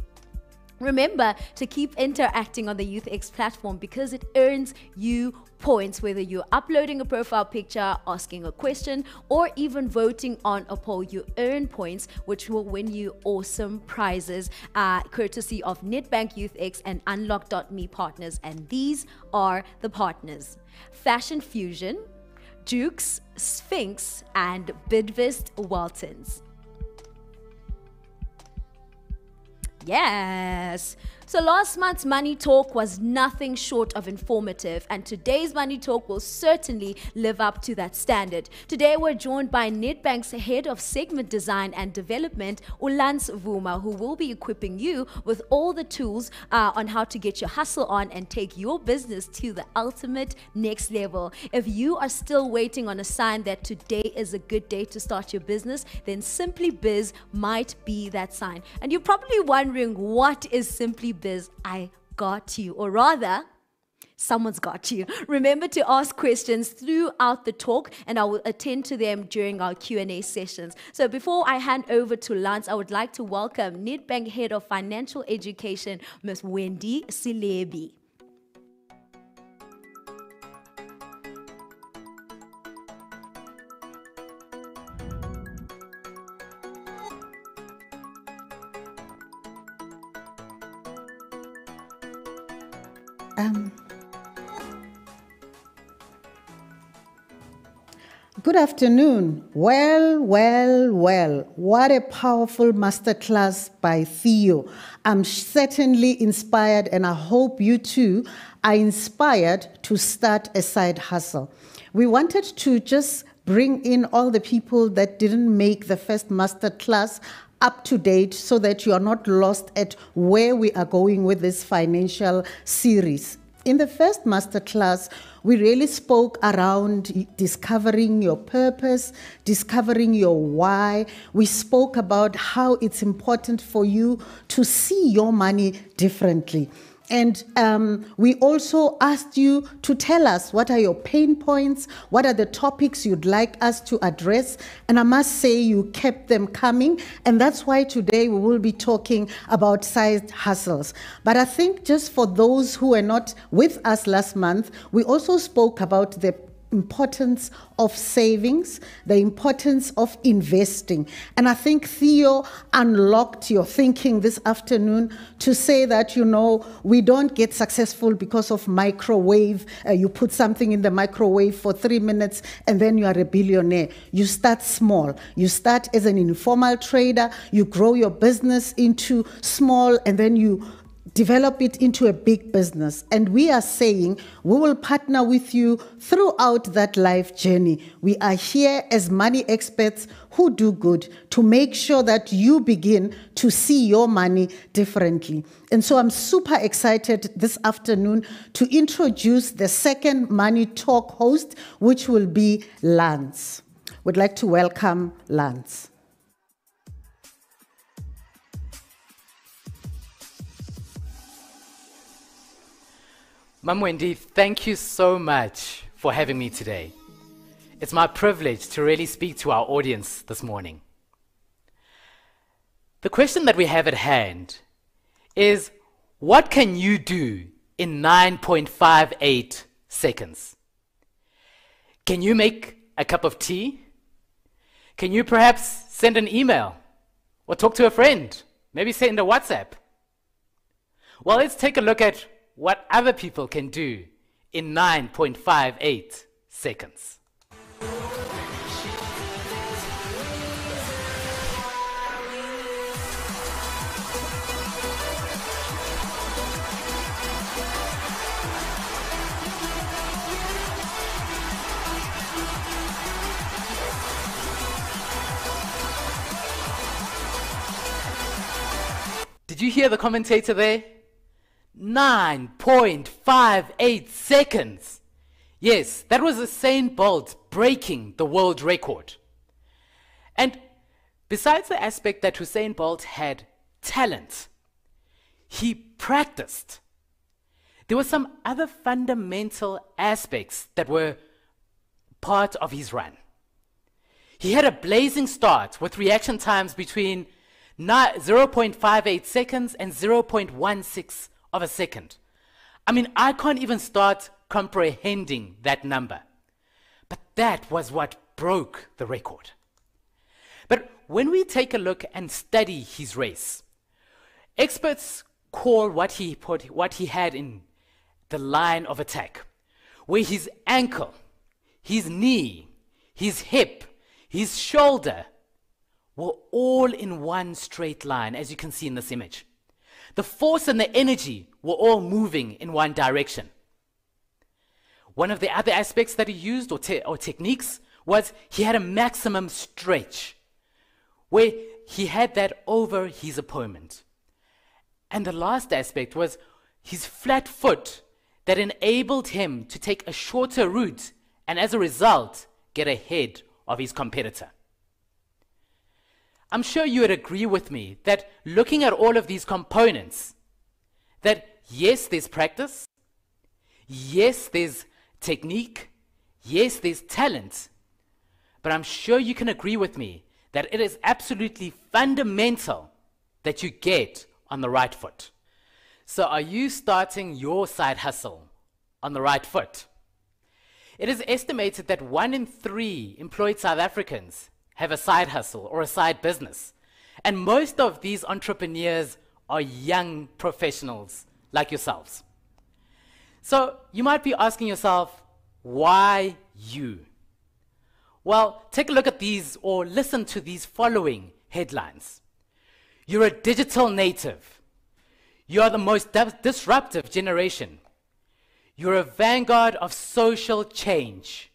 Remember to keep interacting on the YouthX platform because it earns you points whether you're uploading a profile picture, asking a question, or even voting on a poll. You earn points, which will win you awesome prizes, uh, courtesy of Nedbank YouthX and Unlock.me partners. And these are the partners Fashion Fusion, Jukes, Sphinx, and Bidvest Waltons. Yes. So last month's Money Talk was nothing short of informative, and today's Money Talk will certainly live up to that standard. Today we're joined by Nedbank's head of segment design and development, Ulans Vuma, who will be equipping you with all the tools uh, on how to get your hustle on and take your business to the ultimate next level. If you are still waiting on a sign that today is a good day to start your business, then Simply Biz might be that sign. And you're probably wondering what is Simply Biz? I got you, or rather, someone's got you remember to ask questions throughout the talk and i will attend to them during our q&a sessions so before i hand over to lance i would like to welcome nedbank head of financial education ms wendy silebi good afternoon. Well, well, well. What a powerful masterclass by Theo. I'm certainly inspired, and I hope you too are inspired to start a side hustle. We wanted to just bring in all the people that didn't make the first masterclass up to date so that you are not lost at where we are going with this financial series. In the first masterclass, we really spoke around discovering your purpose, discovering your why. We spoke about how it's important for you to see your money differently. And um, we also asked you to tell us what are your pain points, what are the topics you'd like us to address. And I must say, you kept them coming. And that's why today we will be talking about side hustles. But I think just for those who were not with us last month, we also spoke about the importance of savings, the importance of investing. And I think Theo unlocked your thinking this afternoon to say that, you know, we don't get successful because of microwave. Uh, you put something in the microwave for three minutes and then you are a billionaire. You start small. You start as an informal trader, you grow your business into small, and then you develop it into a big business. And we are saying we will partner with you throughout that life journey. We are here as money experts who do good to make sure that you begin to see your money differently. And so I'm super excited this afternoon to introduce the second Money Talk host, which will be Lance. We'd like to welcome Lance. Mam Wendy, thank you so much for having me today. It's my privilege to really speak to our audience this morning. The question that we have at hand is what can you do in 9.58 seconds? Can you make a cup of tea? Can you perhaps send an email or talk to a friend? Maybe send a WhatsApp? Well, let's take a look at what other people can do in 9.58 seconds. Did you hear the commentator there? 9.58 seconds. Yes, that was Usain Bolt breaking the world record. And besides the aspect that Usain Bolt had talent, he practiced. There were some other fundamental aspects that were part of his run. He had a blazing start with reaction times between 0.58 seconds and 0.16 of a second. I mean, I can't even start comprehending that number. But that was what broke the record. But when we take a look and study his race, experts call what he put, what he had in the line of attack, where his ankle, his knee, his hip, his shoulder were all in one straight line, as you can see in this image. The force and the energy were all moving in one direction. One of the other aspects that he used or, te- or techniques was he had a maximum stretch where he had that over his opponent. And the last aspect was his flat foot that enabled him to take a shorter route and as a result get ahead of his competitor. I'm sure you would agree with me that looking at all of these components, that yes, there's practice, yes, there's technique, yes, there's talent, but I'm sure you can agree with me that it is absolutely fundamental that you get on the right foot. So, are you starting your side hustle on the right foot? It is estimated that one in three employed South Africans have a side hustle or a side business. And most of these entrepreneurs are young professionals like yourselves. So you might be asking yourself, why you? Well, take a look at these or listen to these following headlines. You're a digital native. You are the most disruptive generation. You're a vanguard of social change.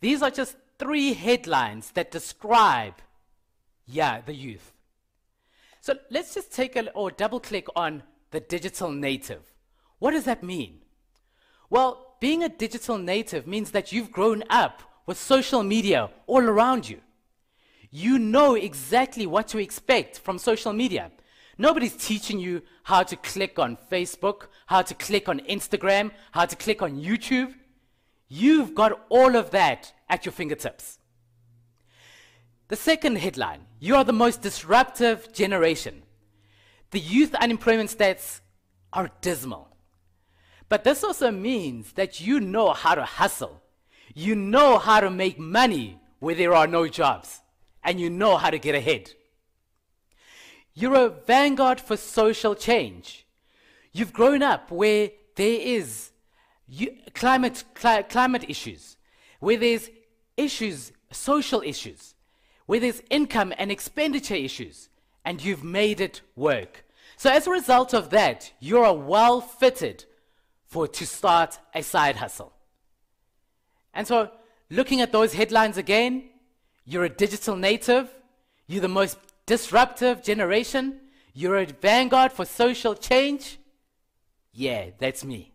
These are just three headlines that describe, yeah, the youth. So let's just take a or double click on the digital native. What does that mean? Well, being a digital native means that you've grown up with social media all around you. You know exactly what to expect from social media. Nobody's teaching you how to click on Facebook, how to click on Instagram, how to click on YouTube. You've got all of that at your fingertips. The second headline You are the most disruptive generation. The youth unemployment stats are dismal. But this also means that you know how to hustle. You know how to make money where there are no jobs. And you know how to get ahead. You're a vanguard for social change. You've grown up where there is you, climate, cli- climate issues, where there's issues, social issues, where there's income and expenditure issues, and you've made it work. So as a result of that, you're well fitted for to start a side hustle. And so looking at those headlines again, you're a digital native, you're the most disruptive generation, you're a vanguard for social change. Yeah, that's me.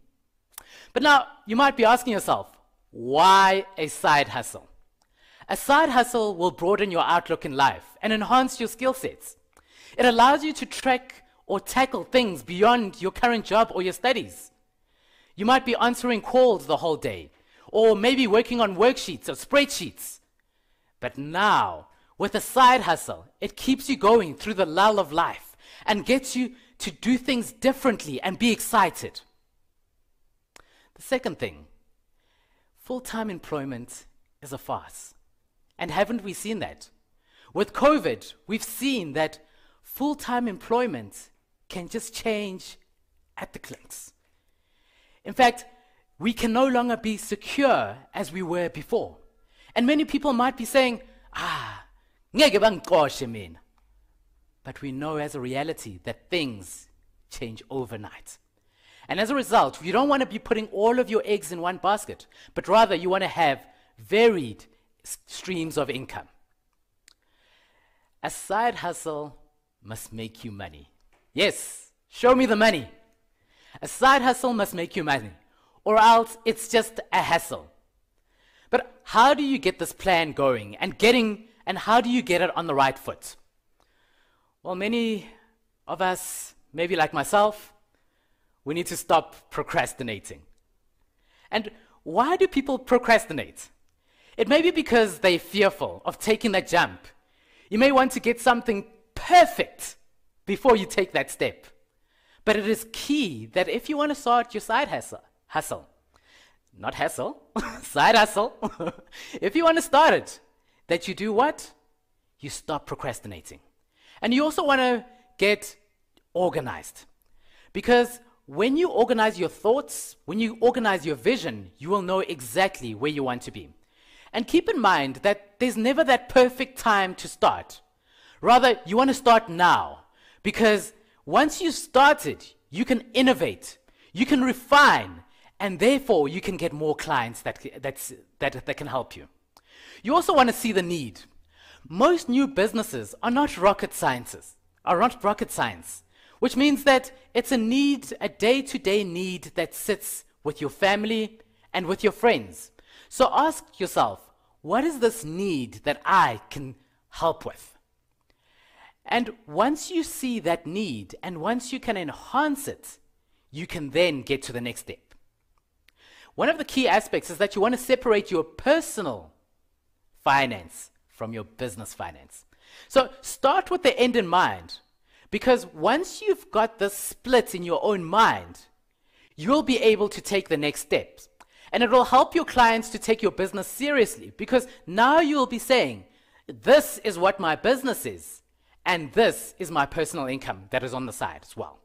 But now you might be asking yourself, why a side hustle? A side hustle will broaden your outlook in life and enhance your skill sets. It allows you to track or tackle things beyond your current job or your studies. You might be answering calls the whole day, or maybe working on worksheets or spreadsheets. But now, with a side hustle, it keeps you going through the lull of life and gets you to do things differently and be excited. The second thing full time employment is a farce. And haven't we seen that? With COVID, we've seen that full time employment can just change at the clicks. In fact, we can no longer be secure as we were before. And many people might be saying, ah, but we know as a reality that things change overnight. And as a result, you don't want to be putting all of your eggs in one basket, but rather you want to have varied streams of income. A side hustle must make you money. Yes, show me the money. A side hustle must make you money, or else it's just a hassle. But how do you get this plan going and getting and how do you get it on the right foot? Well, many of us, maybe like myself, we need to stop procrastinating. And why do people procrastinate? It may be because they're fearful of taking that jump. You may want to get something perfect before you take that step. But it is key that if you want to start your side hustle, hustle, not hustle, side hustle, if you want to start it, that you do what? You stop procrastinating. And you also want to get organized. Because when you organize your thoughts, when you organize your vision, you will know exactly where you want to be. And keep in mind that there's never that perfect time to start. Rather, you want to start now because once you started, you can innovate, you can refine, and therefore you can get more clients that, that, that can help you. You also want to see the need. Most new businesses are not rocket sciences, are not rocket science, which means that it's a need, a day-to-day need that sits with your family and with your friends. So ask yourself, what is this need that I can help with? And once you see that need and once you can enhance it, you can then get to the next step. One of the key aspects is that you want to separate your personal finance from your business finance. So start with the end in mind, because once you've got this split in your own mind, you'll be able to take the next steps. And it will help your clients to take your business seriously, because now you'll be saying, this is what my business is, and this is my personal income that is on the side as well.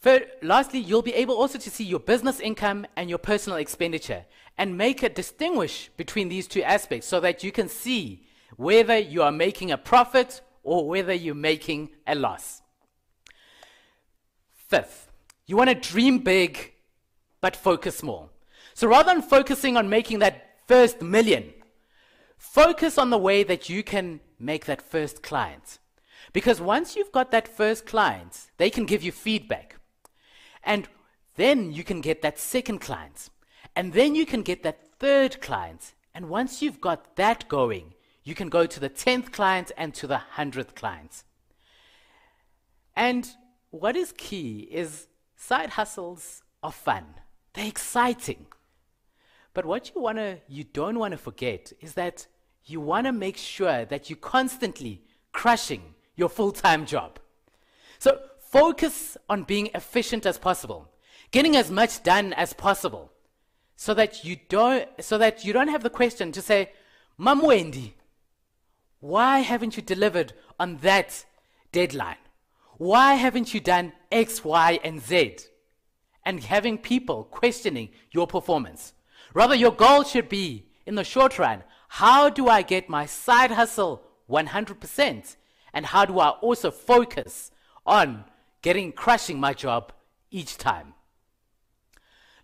For, lastly, you'll be able also to see your business income and your personal expenditure and make a distinguish between these two aspects so that you can see whether you are making a profit or whether you're making a loss. Fifth, you want to dream big but focus small. So rather than focusing on making that first million, focus on the way that you can make that first client. Because once you've got that first client, they can give you feedback. And then you can get that second client. And then you can get that third client. And once you've got that going, you can go to the 10th client and to the 100th client. And what is key is side hustles are fun. They're exciting. But what you wanna you don't want to forget is that you want to make sure that you're constantly crushing your full-time job. So Focus on being efficient as possible, getting as much done as possible, so that you don't, so that you don't have the question to say, Mam Wendy, why haven't you delivered on that deadline? Why haven't you done X, Y, and Z? And having people questioning your performance. Rather, your goal should be, in the short run, how do I get my side hustle 100%? And how do I also focus on getting crushing my job each time.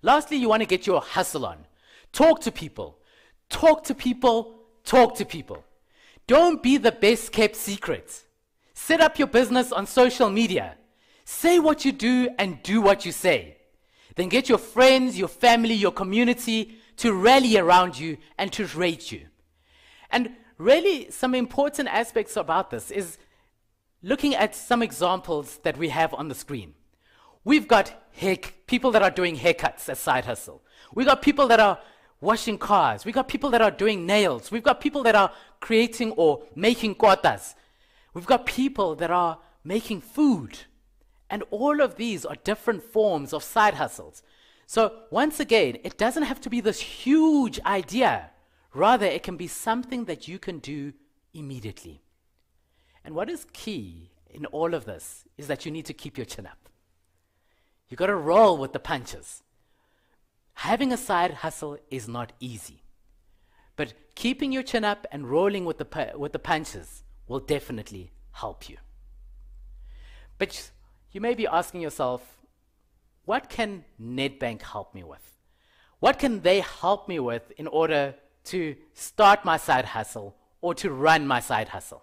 Lastly, you want to get your hustle on. Talk to people. Talk to people. Talk to people. Don't be the best kept secret. Set up your business on social media. Say what you do and do what you say. Then get your friends, your family, your community to rally around you and to rate you. And really, some important aspects about this is looking at some examples that we have on the screen. We've got people that are doing haircuts as side hustle. We've got people that are washing cars. We've got people that are doing nails. We've got people that are creating or making quotas. We've got people that are making food. And all of these are different forms of side hustles. So once again, it doesn't have to be this huge idea. Rather, it can be something that you can do immediately. And what is key in all of this is that you need to keep your chin up. You've got to roll with the punches. Having a side hustle is not easy. But keeping your chin up and rolling with the, with the punches will definitely help you. But you may be asking yourself, what can Nedbank help me with? What can they help me with in order to start my side hustle or to run my side hustle?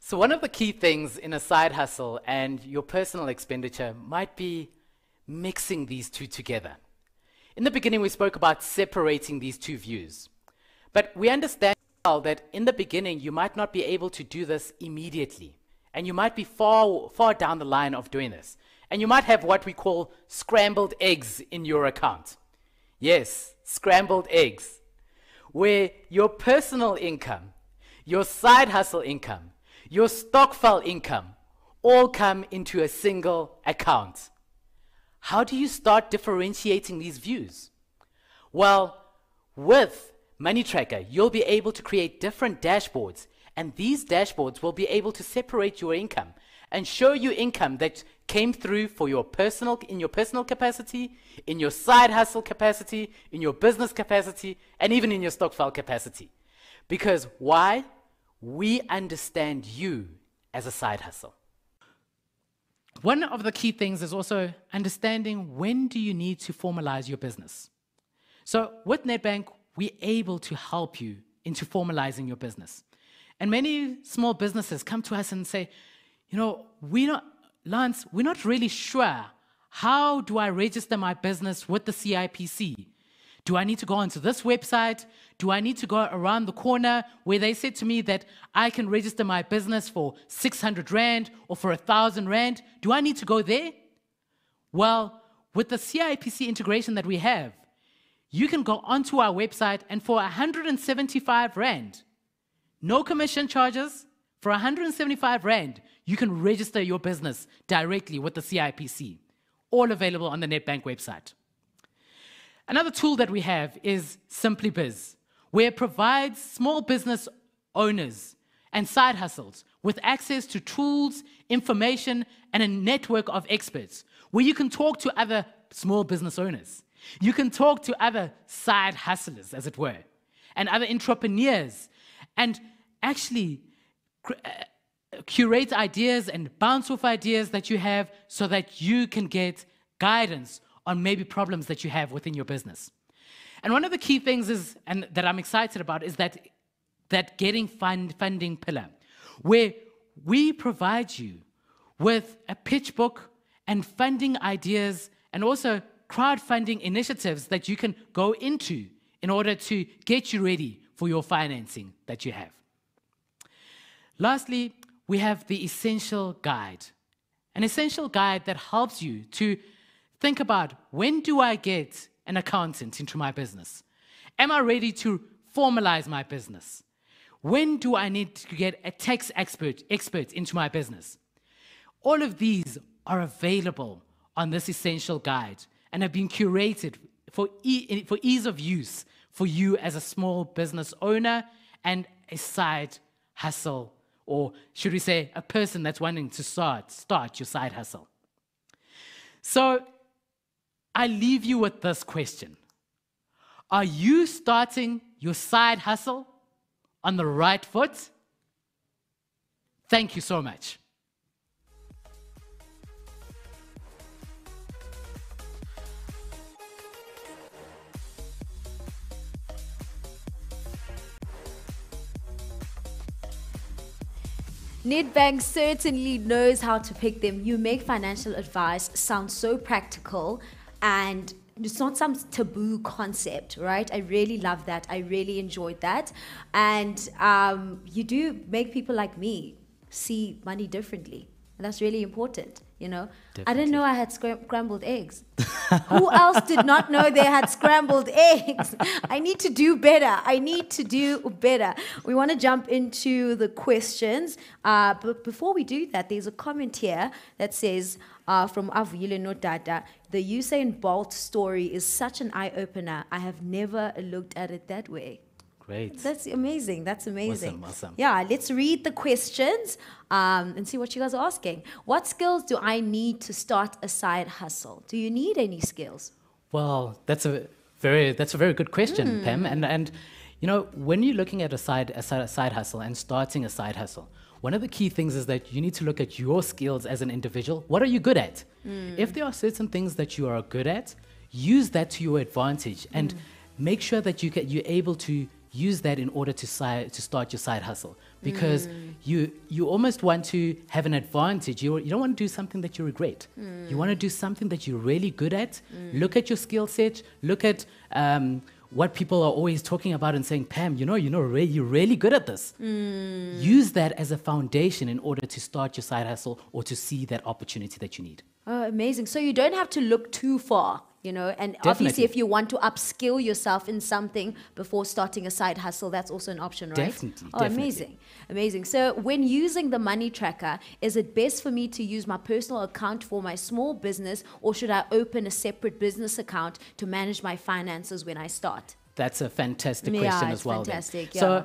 So, one of the key things in a side hustle and your personal expenditure might be mixing these two together. In the beginning, we spoke about separating these two views. But we understand well that in the beginning, you might not be able to do this immediately. And you might be far, far down the line of doing this. And you might have what we call scrambled eggs in your account. Yes, scrambled eggs. Where your personal income, your side hustle income, your stokvel income all come into a single account. How do you start differentiating these views? Well, with Money Tracker, you'll be able to create different dashboards, and these dashboards will be able to separate your income and show you income that came through for your personal in your personal capacity, in your side hustle capacity, in your business capacity, and even in your stokvel capacity. Because why? we understand you as a side hustle. one of the key things is also understanding when do you need to formalize your business. So with Nedbank, we're able to help you into formalizing your business. And many small businesses come to us and say, you know, we're not, Lance, we're not really sure how do I register my business with the CIPC? Do I need to go onto this website? Do I need to go around the corner where they said to me that I can register my business for 600 Rand or for 1,000 Rand? Do I need to go there? Well, with the CIPC integration that we have, you can go onto our website and for 175 Rand, no commission charges, for 175 Rand, you can register your business directly with the CIPC, all available on the Nedbank website. Another tool that we have is Simply Biz, where it provides small business owners and side hustles with access to tools, information, and a network of experts where you can talk to other small business owners. You can talk to other side hustlers, as it were, and other entrepreneurs, and actually uh, curate ideas and bounce off ideas that you have so that you can get guidance on maybe problems that you have within your business. And one of the key things is, and that I'm excited about, is that that getting fund, funding pillar, where we provide you with a pitch book and funding ideas and also crowdfunding initiatives that you can go into in order to get you ready for your financing that you have. Lastly, we have the essential guide, an essential guide that helps you to Think about when do I get an accountant into my business? Am I ready to formalize my business? When do I need to get a tax expert, expert into my business? All of these are available on this essential guide and have been curated for, e for ease of use for you as a small business owner and a side hustle, or should we say, a person that's wanting to start, start your side hustle. So I leave you with this question Are you starting your side hustle on the right foot? Thank you so much. Nedbank certainly knows how to pick them. You make financial advice sound so practical and it's not some taboo concept, right? I really love that. I really enjoyed that. And um, you do make people like me see money differently. And that's really important, you know? Definitely. I didn't know I had scrambled eggs. Who else did not know they had scrambled eggs? I need to do better. I need to do better. We want to jump into the questions. Uh, but before we do that, there's a comment here that says, uh, from Notata. The Usain Bolt story is such an eye opener. I have never looked at it that way. Great. That's amazing. That's amazing. Awesome, awesome. Yeah, let's read the questions um, and see what you guys are asking. What skills do I need to start a side hustle? Do you need any skills? Well, that's a very that's a very good question, mm. Pam. And and you know when you're looking at a side a side hustle and starting a side hustle, one of the key things is that you need to look at your skills as an individual. What are you good at? Mm. If there are certain things that you are good at, use that to your advantage and mm. make sure that you get, you're able to use that in order to, si- to start your side hustle because mm. you, you almost want to have an advantage. You, you don't want to do something that you regret. You want to do something that you're really good at. Look at your skill set, look at um, what people are always talking about and saying, Pam, you know, you know, re- you're really good at this. Mm. Use that as a foundation in order to start your side hustle or to see that opportunity that you need. Oh, amazing. So you don't have to look too far you know and Definitely. obviously if you want to upskill yourself in something before starting a side hustle that's also an option right Definitely. oh Definitely. amazing amazing so when using the money tracker is it best for me to use my personal account for my small business or should i open a separate business account to manage my finances when i start that's a fantastic yeah, question as well fantastic, yeah. so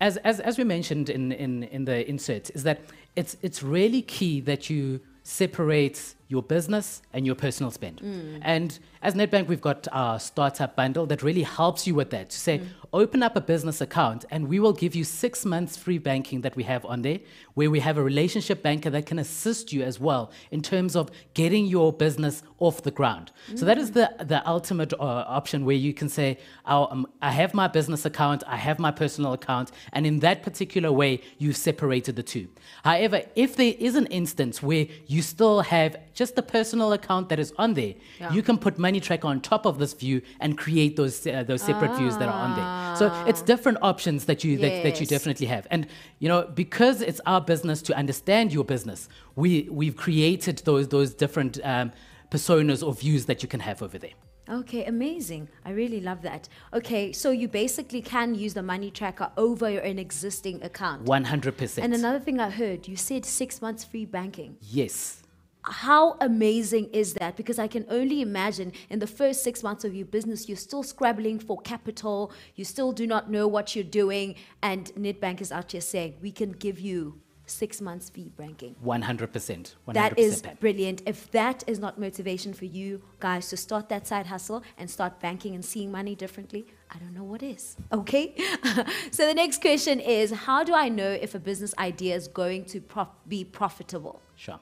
as, as, as we mentioned in, in, in the insert is that it's, it's really key that you separate your business and your personal spend. Hmm. And as Nedbank, we've got our startup bundle that really helps you with that to say, open up a business account and we will give you six months free banking that we have on there, where we have a relationship banker that can assist you as well in terms of getting your business off the ground. So that is the, the ultimate uh, option where you can say, oh, um, I have my business account, I have my personal account, and in that particular way, you've separated the two. However, if there is an instance where you still have just the personal account that is on there, you can put Money Tracker on top of this view and create those uh, those separate views that are on there. So it's different options that you that, that you definitely have. And you know, because it's our business to understand your business, we we've created those those different um, personas or views that you can have over there. Okay, amazing. I really love that. Okay, so you basically can use the money tracker over your an existing account. One hundred percent. And another thing I heard, you said six months free banking. Yes. How amazing is that? Because I can only imagine in the first six months of your business, you're still scrabbling for capital, you still do not know what you're doing, and Nedbank is out here saying, we can give you six months fee banking. One hundred percent. That is brilliant. If that is not motivation for you guys to start that side hustle and start banking and seeing money differently, I don't know what is. Okay? so the next question is How do I know if a business idea is going to prof- be profitable? Sure.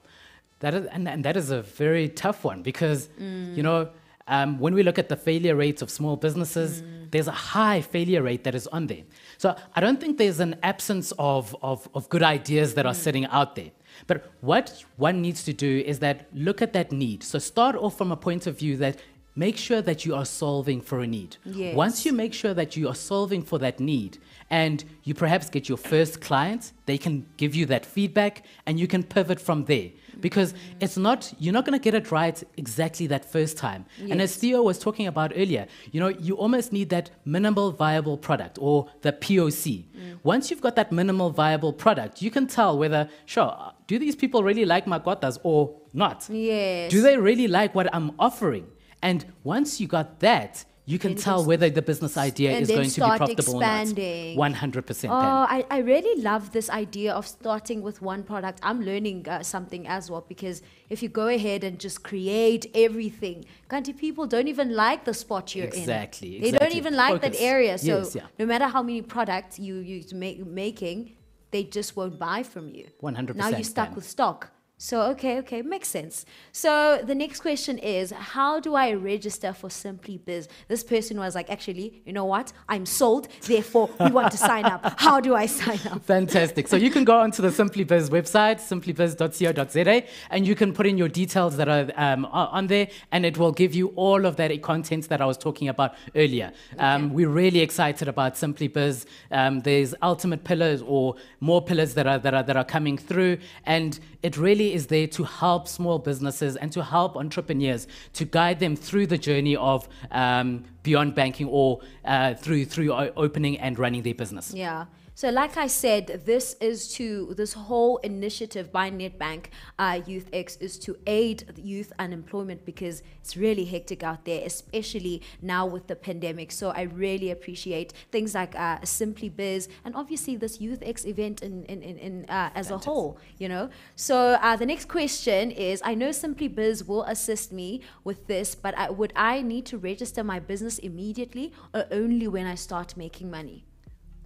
That is, and, and that is a very tough one because, you know, um, when we look at the failure rates of small businesses, there's a high failure rate that is on there. So I don't think there's an absence of, of, of good ideas that are sitting out there. But what one needs to do is that look at that need. So start off from a point of view that make sure that you are solving for a need. Yes. Once you make sure that you are solving for that need and you perhaps get your first clients, they can give you that feedback and you can pivot from there. Because it's not, you're not going to get it right exactly that first time. And as Theo was talking about earlier, you know, you almost need that minimal viable product or the POC. Mm. Once you've got that minimal viable product, you can tell whether, sure, do these people really like my kotas or not? Yes. Do they really like what I'm offering? And once you got that, you can tell whether the business idea is going to be profitable expanding. or not. 100% Oh, I, I really love this idea of starting with one product. I'm learning uh, something as well because if you go ahead and just create everything, Kanti people don't even like the spot you're Exactly, in. Exactly. They don't even like that area. So Yes, yeah. no matter how many products you you make making, they just won't buy from you. 100% Now you're stuck Pam. with stock. So okay, okay, makes sense. So the next question is, how do I register for Simply Biz? This person was like, actually, you know what? I'm sold. Therefore, we want to sign up. How do I sign up? Fantastic. So you can go onto the Simply Biz website, simplybiz.co.za, and you can put in your details that are um, on there, and it will give you all of that content that I was talking about earlier. Um, we're really excited about Simply Biz. Um, there's ultimate pillars or more pillars that are, that, are, that are coming through, and it really is there to help small businesses and to help entrepreneurs to guide them through the journey of um, beyond banking or uh, through, through opening and running their business. Yeah. So, like I said, this is to this whole initiative by Nedbank uh, Youth X is to aid youth unemployment because it's really hectic out there, especially now with the pandemic. So, I really appreciate things like uh, Simply Biz and obviously this Youth X event in, in, in, in uh, as a whole. You know. So, uh, the next question is: I know Simply Biz will assist me with this, but I, would I need to register my business immediately or only when I start making money?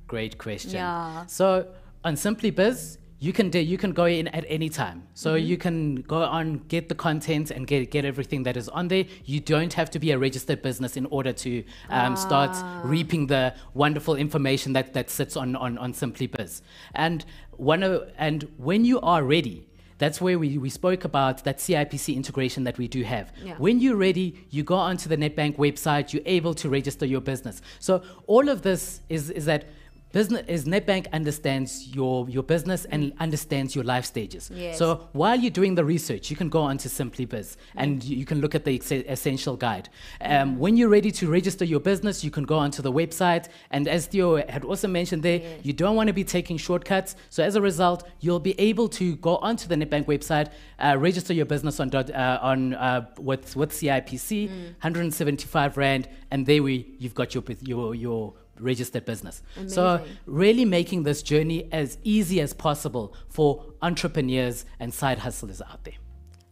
Great question. Yeah. So on Simply Biz, you can do, you can go in at any time. So Mm-hmm. you can go on, get the content, and get get everything that is on there. You don't have to be a registered business in order to um, start Ah. reaping the wonderful information that that sits on on on Simply Biz. And one of, and when you are ready. That's where we, we spoke about that CIPC integration that we do have. Yeah. When you're ready, you go onto the Nedbank website, you're able to register your business. So all of this is, is that business is Nedbank understands your, your business and understands your life stages. Yes. So while you're doing the research, you can go onto Simply Biz and you you can look at the ex- essential guide. Um, when you're ready to register your business, you can go onto the website. And as Theo had also mentioned there, you don't want to be taking shortcuts. So as a result, you'll be able to go onto the Nedbank website, uh, register your business on dot, uh, on uh, with with CIPC, 175 rand, and there we you've got your your your registered business. So really making this journey as easy as possible for entrepreneurs and side hustlers out there.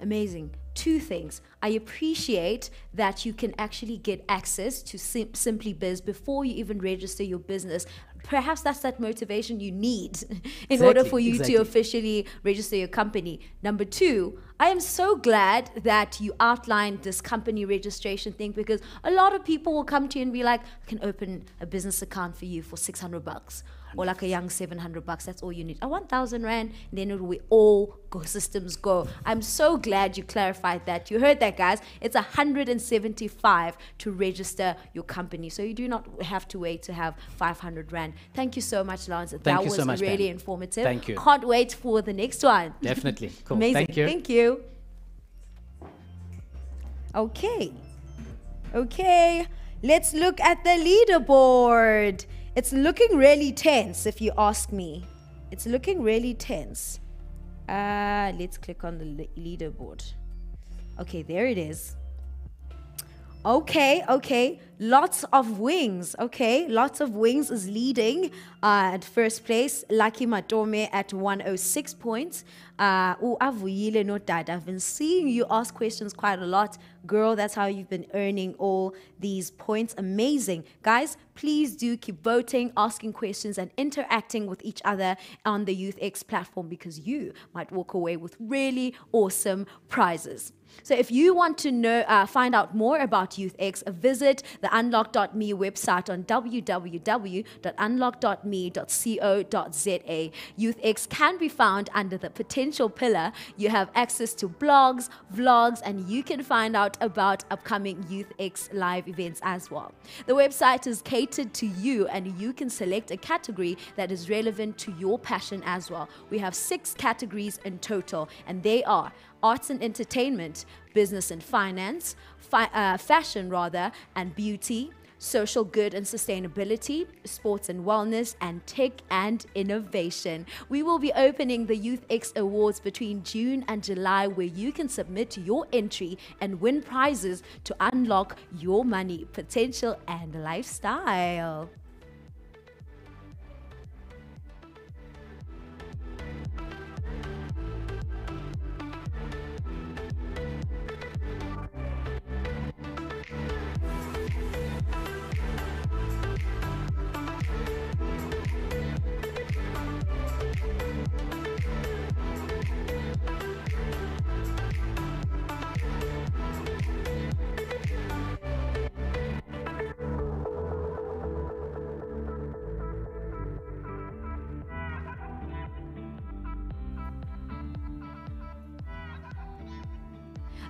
Amazing. two things. I appreciate that you can actually get access to Sim- Simply Biz before you even register your business. Perhaps that's that motivation you need in order for you exactly. to officially register your company. Number two, I am so glad that you outlined this company registration thing because a lot of people will come to you and be like, I can open a business account for you for 600 bucks or like a young 700 bucks. That's all you need. A 1,000 Rand, then it will all go systems go. I'm so glad you clarified that. You heard that, guys. It's 175 to register your company. So you do not have to wait to have 500 Rand. Thank you so much, Lance. that you was so much, really Pam. informative. Thank you. Can't wait for the next one. Definitely. Cool. Amazing. Thank you. Thank you. Okay. Okay. Let's look at the leaderboard. It's looking really tense, if you ask me. It's looking really tense. Uh, let's click on the leaderboard. Okay, there it is. Okay, okay. Lots of wings. Okay, lots of wings is leading uh, at first place. Lucky Matome at 106 points. Uh, Avuyile no dad. I've been seeing you ask questions quite a lot. Girl, that's how you've been earning all these points. Amazing. Guys, please do keep voting, asking questions, and interacting with each other on the Youth X platform because you might walk away with really awesome prizes. So if you want to know, uh, find out more about YouthX, visit the unlock.me website on www.unlock.me.co.za. YouthX can be found under the potential pillar. You have access to blogs, vlogs, and you can find out about upcoming YouthX live events as well. The website is catered to you, and you can select a category that is relevant to your passion as well. We have six categories in total, and they are arts and entertainment, business and finance, fi- uh, fashion rather, and beauty, social good and sustainability, sports and wellness, and tech and innovation. We will be opening the Youth X Awards between June and July, where you can submit your entry and win prizes to unlock your money, potential, and lifestyle.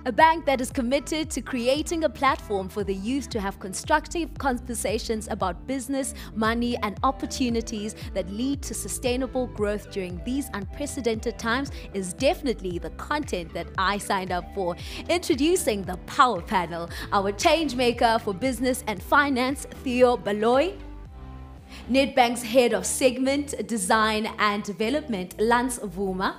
A bank that is committed to creating a platform for the youth to have constructive conversations about business, money, and opportunities that lead to sustainable growth during these unprecedented times is definitely the content that I signed up for. Introducing the Power Panel, our change maker for business and finance, Theo Baloyi. Nedbank's head of segment, design, and development, Lance Vuma.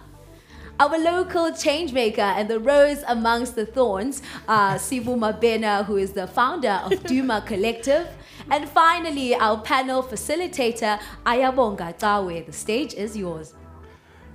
Our local changemaker and the rose amongst the thorns, uh, Sibu Mabena, who is the founder of Duma Collective. And finally, our panel facilitator, Ayabonga Tawe. The stage is yours.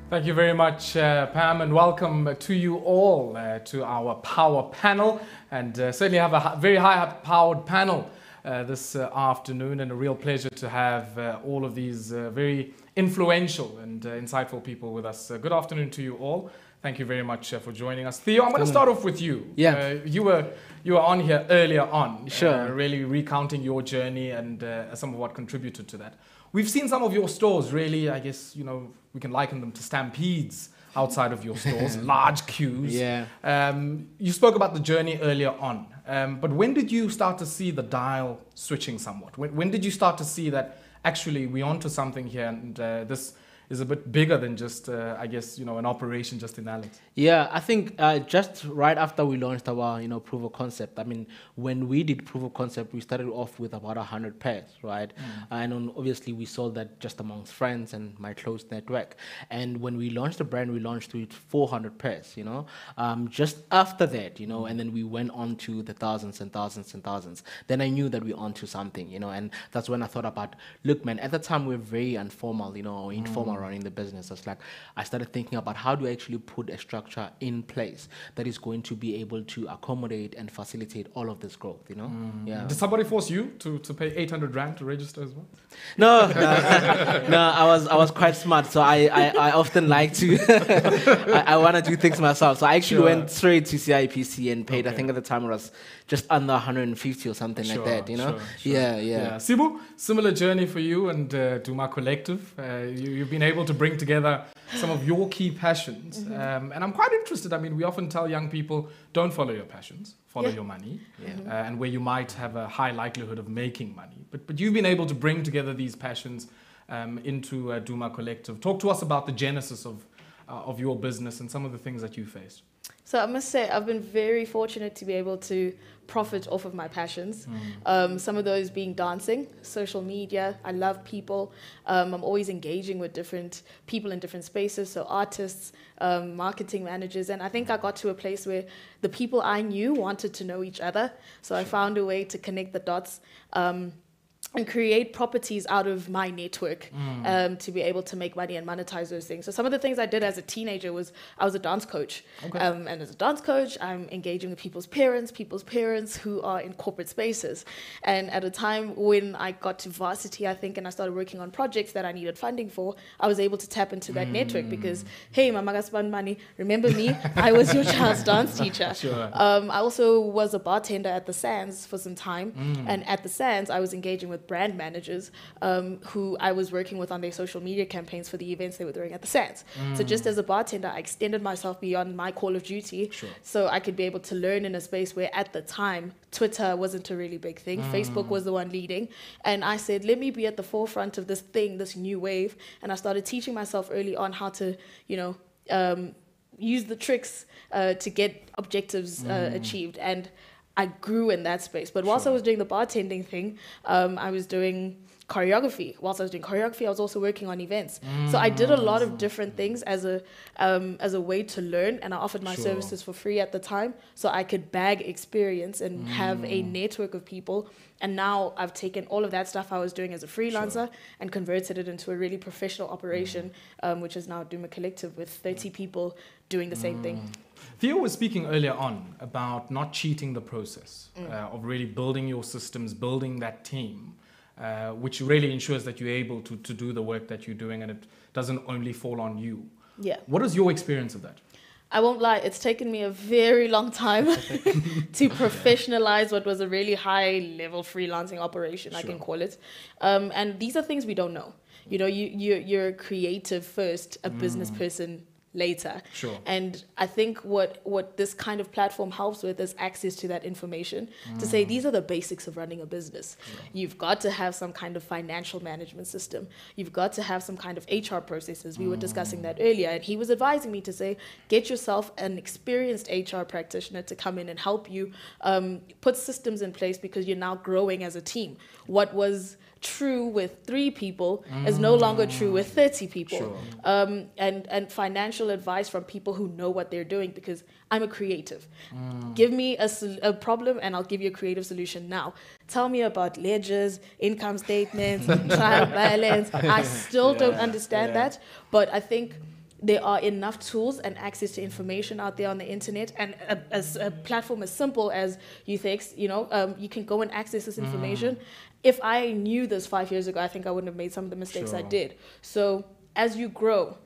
Thank you very much, uh, Pam, and welcome to you all uh, to our power panel. And uh, certainly have a very high powered panel uh, this uh, afternoon, and a real pleasure to have uh, all of these uh, very influential and uh, insightful people with us. Uh, good afternoon to you all. Thank you very much uh, for joining us, Theo. I'm going to start off with you. Yeah. Uh, you were you were on here earlier on, Sure. uh, really recounting your journey and uh, some of what contributed to that. We've seen some of your stores really, I guess, you know, we can liken them to stampedes outside of your stores, large queues. Yeah. Um, you spoke about the journey earlier on, um, but when did you start to see the dial switching somewhat? When, when did you start to see that actually we're onto something here and uh, this is a bit bigger than just, uh, I guess, you know, an operation just in Alex? Yeah, I think uh, just right after we launched our, you know, proof of concept. I mean, when we did proof of concept, we started off with about hundred pairs, right? And obviously we sold that just amongst friends and my close network. And when we launched the brand, we launched with 400 pairs, you know. Um, just after that, you know, and then we went on to the thousands and thousands and thousands. Then I knew that we were onto something, you know, and that's when I thought about, look, man, at the time we were very informal, you know, or informal running the business. It's like I started thinking about how do I actually put a structure in place that is going to be able to accommodate and facilitate all of this growth. You know, Mm. yeah. Did somebody force you to, to pay 800 rand to register as well? No, no, no, I was I was quite smart, so I, I, I often like to I, I want to do things myself. So I actually Sure. went straight to CIPC and paid. I think at the time it was just under 150 or something Sure, like that. You know, sure, sure. yeah, yeah. Sibu, similar journey for you and uh, Duma Collective. Uh, you, you've been able to bring together some of your key passions. Mm-hmm. Um, and I'm quite interested. I mean, we often tell young people don't follow your passions, follow Yeah. your money, Yeah. uh, and where you might have a high likelihood of making money. But, but you've been able to bring together these passions um, into uh, Duma Collective. Talk to us about the genesis of, uh, of your business and some of the things that you faced. So I must say, I've been very fortunate to be able to profit off of my passions. Mm. Um, some of those being dancing, social media. I love people. Um, I'm always engaging with different people in different spaces. So artists, um, marketing managers, and I think I got to a place where the people I knew wanted to know each other. So I found a way to connect the dots. And create properties out of my network um, to be able to make money and monetize those things. So some of the things I did as a teenager was I was a dance coach, Okay. um, and as a dance coach, I'm engaging with people's parents, people's parents who are in corporate spaces. And at a time when I got to varsity, I think, and I started working on projects that I needed funding for, I was able to tap into that network because, hey, Mama Gaspan Money, remember me? I was your child's dance teacher. Sure. Um, I also was a bartender at the Sands for some time, and at the Sands, I was engaging with brand managers um, who I was working with on their social media campaigns for the events they were doing at the Sands. So just as a bartender, I extended myself beyond my call of duty, Sure. so I could be able to learn in a space where at the time Twitter wasn't a really big thing. Facebook was the one leading, and I said, let me be at the forefront of this thing, this new wave, and I started teaching myself early on how to, you know. Um, use the tricks uh, to get objectives uh, achieved and i grew in that space. But whilst i was doing the bartending thing um, i was doing choreography. Whilst i was doing choreography i was also working on events. So i did a lot of different things as a um, as a way to learn and i offered my Sure. services for free at the time so i could bag experience and have a network of people. And now i've taken all of that stuff i was doing as a freelancer and converted it into a really professional operation um, which is now Duma Collective with 30 people doing the same thing. Theo was speaking earlier on about not cheating the process uh, of really building your systems, building that team, uh, which really ensures that you're able to, to do the work that you're doing and it doesn't only fall on you. Yeah. What is your experience of that? I won't lie, it's taken me a very long time to professionalize what was a really high level freelancing operation, I can call it. Um, and these are things we don't know. You know, you, you, you're a creative first, a business person later. Sure. And I think what, what this kind of platform helps with is access to that information to say these are the basics of running a business. You've got to have some kind of financial management system. You've got to have some kind of HR processes. We were discussing that earlier, and he was advising me to say, get yourself an experienced HR practitioner to come in and help you um, put systems in place because you're now growing as a team. What was true with three people is no longer true with 30 people Sure. um, and and financial advice from people who know what they're doing because I'm a creative. Give me a, a problem and I'll give you a creative solution now. Tell me about ledgers, income statements, trial balance. I still don't understand yeah. that, but I think there are enough tools and access to information out there on the internet and a, as a platform as simple as YouthX, you know, um, you can go and access this information. If I knew this five years ago, I think I wouldn't have made some of the mistakes I did. So as you grow,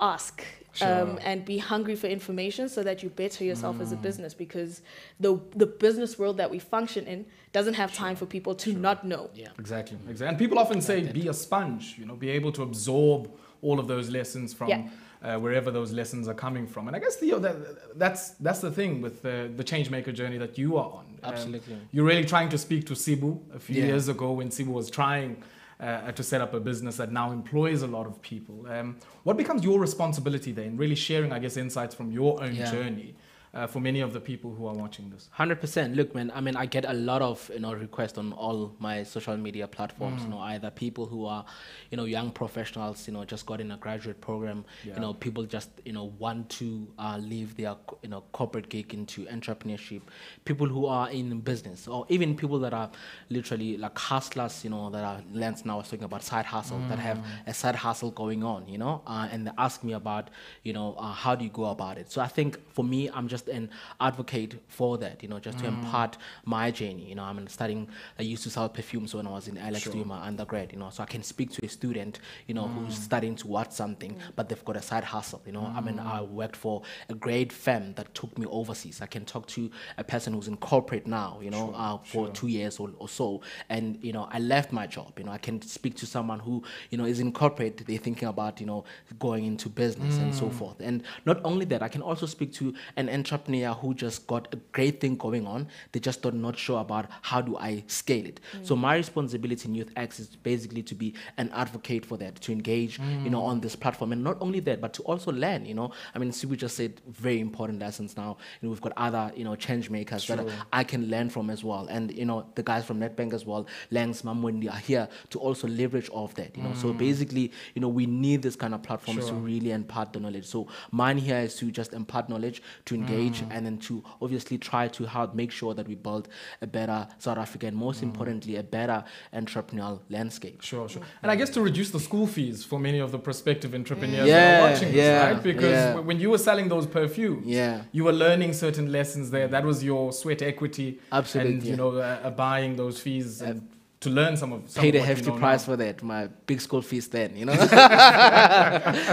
ask Sure. um, and be hungry for information so that you better yourself Mm. as a business because the the business world that we function in doesn't have time for people to not know. Yeah. Exactly, exactly. And people often say, be a sponge, you know, be able to absorb all of those lessons from Yeah. Uh, wherever those lessons are coming from. And I guess, Theo, that, that's, that's the thing with the, the changemaker journey that you are on. Um, Absolutely. you're really trying to speak to Sibu a few Yeah. years ago when Sibu was trying uh, to set up a business that now employs a lot of people. Um, what becomes your responsibility then? Really sharing, I guess, insights from your own Yeah. journey. Uh, for many of the people who are watching this? Hundred percent. Look, man. I mean, I get a lot of you know requests on all my social media platforms. You know, either people who are, you know, young professionals. You know, just got in a graduate program. You know, people just you know want to uh, leave their you know corporate gig into entrepreneurship. People who are in business, or even people that are literally like hustlers. You know, that are Lance now was talking about side hustle that have a side hustle going on. You know, uh, and they ask me about you know uh, how do you go about it. So I think for me, I'm just an advocate for that. You know, just to mm. impart my journey. You know, I'm studying. I used to sell perfumes when I was in Alex doing my undergrad. You know, so I can speak to a student. You know, who's mm. studying towards something, mm. but they've got a side hustle. You know, I mean, I worked for a great firm that took me overseas. I can talk to a person who's in corporate now. You know, uh, for two years or, or so, and you know, I left my job. You know, I can speak to someone who you know is in corporate. They're thinking about you know going into business and so forth. And not only that, I can also speak to an entrepreneur who just got a great thing going on. They just are not sure about how do I scale it. So mm. my responsibility in Youth X is basically to be an advocate for that, to engage, you know, mm. on this platform, and not only that, but to also learn. You know, I mean, Sibu just said very important lessons. Now, you know, we've got other, you know, change makers that I can learn from as well, and you know, the guys from Nedbank as well, Lance, Mamwendi are here to also leverage off that. You know, so mm. basically, you know, we need this kind of platforms to really impart the knowledge. So mine here is to just impart knowledge, to engage, and then to obviously try to help make sure that we build a better South Africa, and most importantly, a better entrepreneurial landscape. Sure, sure. And I guess to reduce the school fees for many of the prospective entrepreneurs Yeah, that are watching this, yeah, right? Because yeah. when you were selling those perfumes, Yeah. you were learning certain lessons there. That was your sweat equity. Absolutely, And, you know, uh, uh, buying those fees and to learn some of some Paid of a what you hefty know price now. for that, my big school fees then, you know.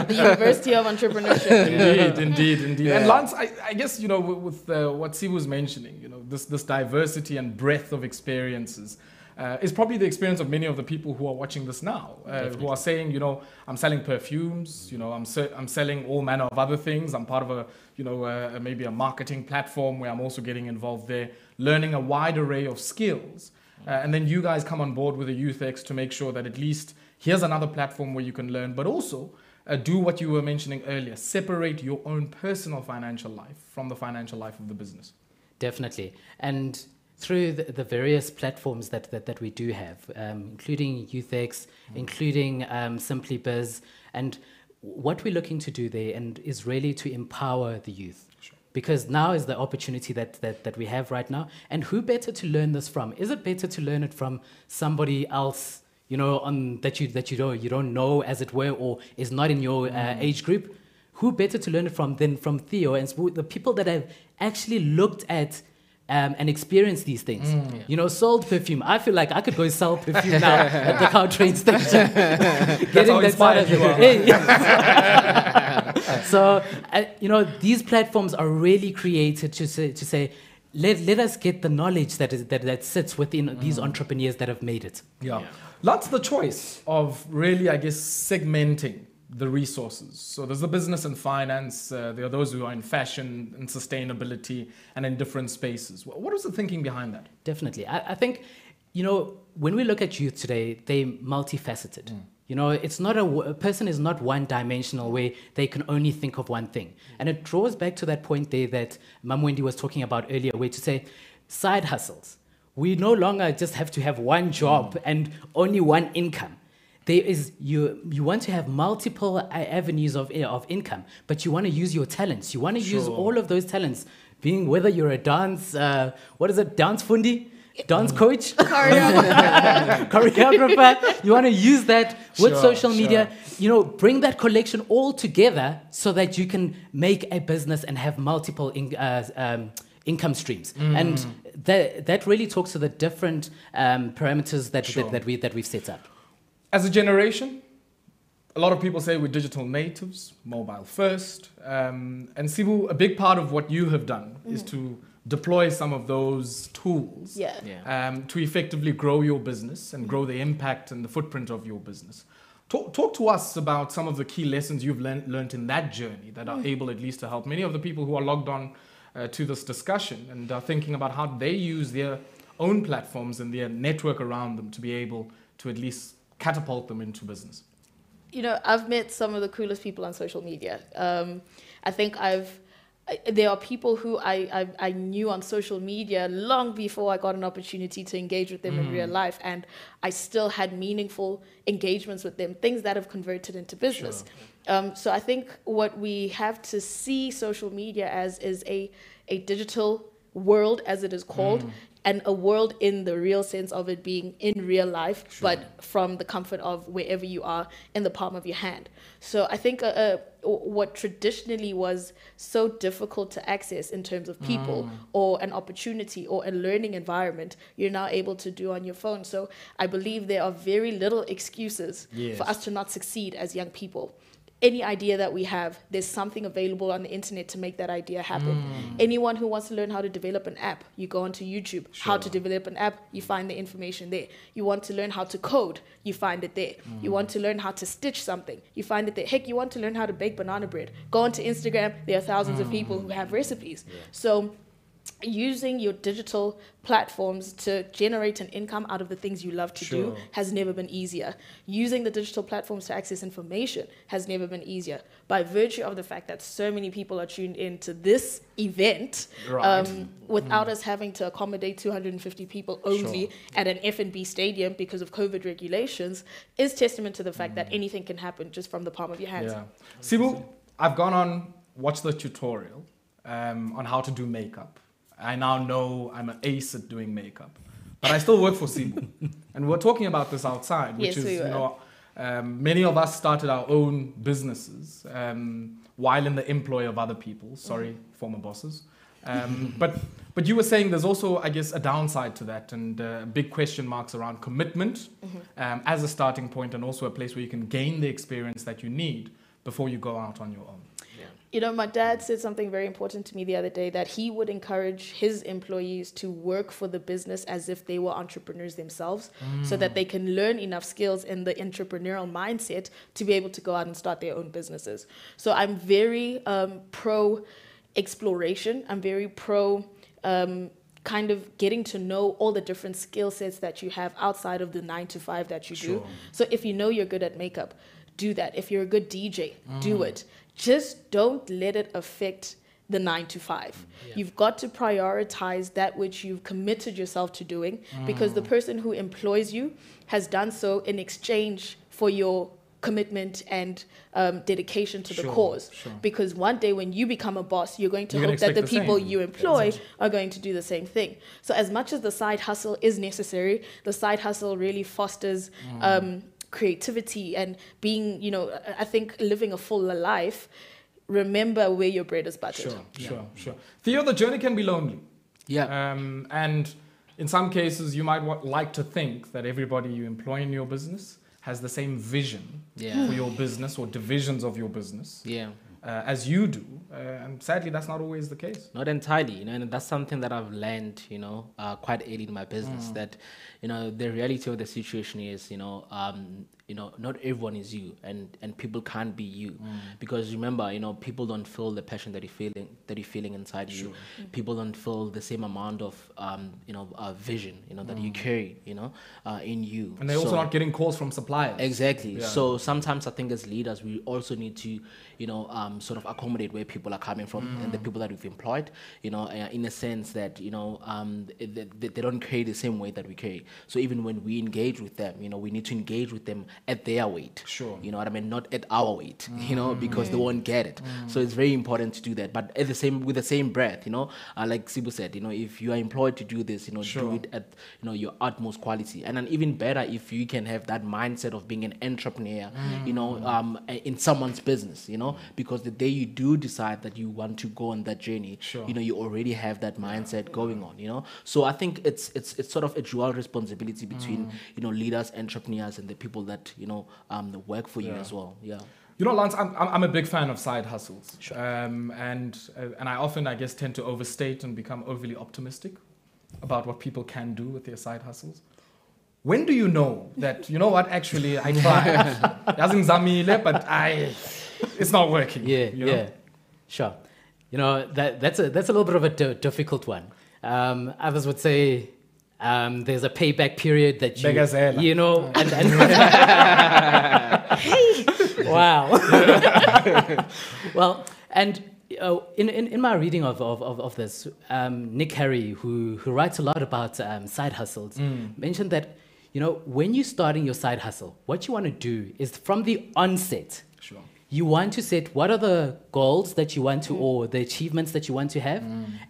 The University of Entrepreneurship. indeed, indeed, indeed. And Lance, I, I guess you know with, with uh, what Sibu was mentioning, you know, this this diversity and breadth of experiences. Uh, is probably the experience of many of the people who are watching this now, uh, who are saying, you know, I'm selling perfumes, you know, I'm se- I'm selling all manner of other things. I'm part of a, you know, uh, maybe a marketing platform where I'm also getting involved there, learning a wide array of skills. Uh, and then you guys come on board with the Youth X to make sure that at least here's another platform where you can learn, but also uh, do what you were mentioning earlier separate your own personal financial life from the financial life of the business. Definitely. And through the, the various platforms that, that, that we do have, um, including YouthX, including um, Simply Biz, and what we're looking to do there and is really to empower the youth. Because now is the opportunity that, that, that we have right now. And who better to learn this from? Is it better to learn it from somebody else, you know, on that you that you don't you don't know as it were, or is not in your uh, age group? Who better to learn it from than from Theo and the people that have actually looked at um, and experienced these things? You know, sold perfume. I feel like I could go sell perfume now at the car train station. Getting that inspired of are. Hey, so uh, you know these platforms are really created to say, to say let, let us get the knowledge that is that, that sits within these entrepreneurs that have made it Yeah. Lots the choice of really, I guess, segmenting the resources. So there's the business and finance, uh, there are those who are in fashion and sustainability and in different spaces. Wh- What was the thinking behind that? Definitely. I, I think, you know, when we look at youth today, they're multifaceted. You know, it's not a person is not one dimensional where they can only think of one thing. And it draws back to that point there that Mam Wendy was talking about earlier, where to say side hustles. We no longer just have to have one job and only one income. There is you you want to have multiple avenues of uh, of income, but you want to use your talents. You want to use all of those talents, being whether you're a dance, uh, what is it, dance fundi, dance coach, choreographer. You want to use that with Sure, social media. You know, bring that collection all together so that you can make a business and have multiple in, uh, um, income streams. And that that really talks to the different um, parameters that, Sure. that that we that we've set up. As a generation, a lot of people say we're digital natives, mobile first. Um, and Sibu, a big part of what you have done is to deploy some of those tools Yeah. um, to effectively grow your business and grow the impact and the footprint of your business. Talk, talk to us about some of the key lessons you've learned, learned in that journey that are able at least to help many of the people who are logged on uh, to this discussion and are thinking about how they use their own platforms and their network around them to be able to at least catapult them into business. you know, I've met some of the coolest people on social media. Um, I think I've I- there are people who I, I, I knew on social media long before I got an opportunity to engage with them in real life, and I still had meaningful engagements with them, things that have converted into business. Um, so I think what we have to see social media as is a, a digital world, as it is called, and a world in the real sense of it being in real life, but from the comfort of wherever you are in the palm of your hand. So I think uh, uh, what traditionally was so difficult to access in terms of people or an opportunity or a learning environment, you're now able to do on your phone. So I believe there are very little excuses for us to not succeed as young people any idea that we have, there's something available on the internet to make that idea happen. Hmm. Anyone who wants to learn how to develop an app, you go onto YouTube. How to develop an app, you find the information there. You want to learn how to code, you find it there. You hmm. want to learn how to stitch something, you find it there. Heck, you want to learn how to bake banana bread. Go onto Instagram, there are thousands of hmm. people who have recipes. So using your digital platforms to generate an income out of the things you love to do has never been easier. Using the digital platforms to access information has never been easier. By virtue of the fact that so many people are tuned in to this event, Right. um, without us having to accommodate 250 people only at an FNB stadium because of COVID regulations, is testament to the fact that anything can happen just from the palm of your hands. Yeah. Sibu, I've gone on, watched the tutorial um, on how to do makeup. I now know I'm an ace at doing makeup. But I still work for Sibu. and we're talking about this outside, which Yes, is, we you know, um, many of us started our own businesses um, while in the employ of other people. Sorry, Mm-hmm. former bosses. Um, but but you were saying there's also, I guess, a downside to that and uh, big question marks around commitment Mm-hmm. um, as a starting point and also a place where you can gain the experience that you need before you go out on your own. You know, my dad said something very important to me the other day that he would encourage his employees to work for the business as if they were entrepreneurs themselves so that they can learn enough skills in the entrepreneurial mindset to be able to go out and start their own businesses. So I'm very um, pro exploration, I'm very pro. Um, kind of getting to know all the different skill sets that you have outside of the nine to five that you do. So if you know you're good at makeup, do that. If you're a good DJ, do it. Just don't let it affect the nine to five. You've got to prioritize that which you've committed yourself to doing because the person who employs you has done so in exchange for your commitment and um, dedication to the cause. sure. Because one day when you become a boss, you're going to You're hope that the the people same. you employ are going to do the same thing. So as much as the side hustle is necessary, the side hustle really fosters Mm. um, creativity and being, you know, I- I think living a fuller life. Remember where your bread is buttered. Sure, sure, sure. Theo, the journey can be lonely. Yeah. Um, and in some cases, you might wa- like to think that everybody you employ in your business has the same vision Yeah. for your business or divisions of your business Yeah. Uh, as you do. Uh, and sadly, that's not always the case. Not entirely, you know, and that's something that I've learned, you know, uh, quite early in my business. That, you know, the reality of the situation is, you know, um, you know, not everyone is you, and and people can't be you, because remember, you know, people don't feel the passion that you're feeling that you're feeling inside you. People don't feel the same amount of, um, you know, uh, vision, you know, that you carry, you know, uh, in you. And they're also So- not getting calls from suppliers. Exactly. Yeah. So sometimes I think as leaders, we also need to, you know, um, sort of accommodate where people are coming from and the Mm. people that we've employed, you know, uh, in a sense that, you know, um, they, they, they don't carry the same way that we carry. So even when we engage with them, you know, we need to engage with them at their weight. Sure. You know what I mean? Not at our weight, you know, because Mm. they won't get it. So it's very important to do that. But at the same, with the same breath, you know, uh, like Sibu said, you know, if you are employed to do this, you know, Sure. do it at you know your utmost quality and then even better if you can have that mindset of being an entrepreneur you know Mm. um, in someone's business you know because the day you do decide that you want to go on that journey Sure. you know you already have that mindset going on you know so i think it's it's it's sort of a dual responsibility between Mm. you know leaders entrepreneurs and the people that you know um work for you Yeah. as well yeah You know, Lance, I'm, I'm a big fan of side hustles, um, and uh, and I often, I guess, tend to overstate and become overly optimistic about what people can do with their side hustles. When do you know that you know what? Actually, I tried, but I, it's not working. Yeah, you know? yeah, sure. You know that that's a that's a little bit of a difficult one. Um, others would say um, there's a payback period that you Begazela. you know and, and wow. well, and uh, in, in, in my reading of, of, of, of this, um, Nick Harry, who, who writes a lot about um, side hustles, mentioned that, you know, when you're starting your side hustle, what you want to do is from the onset, Sure. you want to set what are the goals that you want to, or the achievements that you want to have,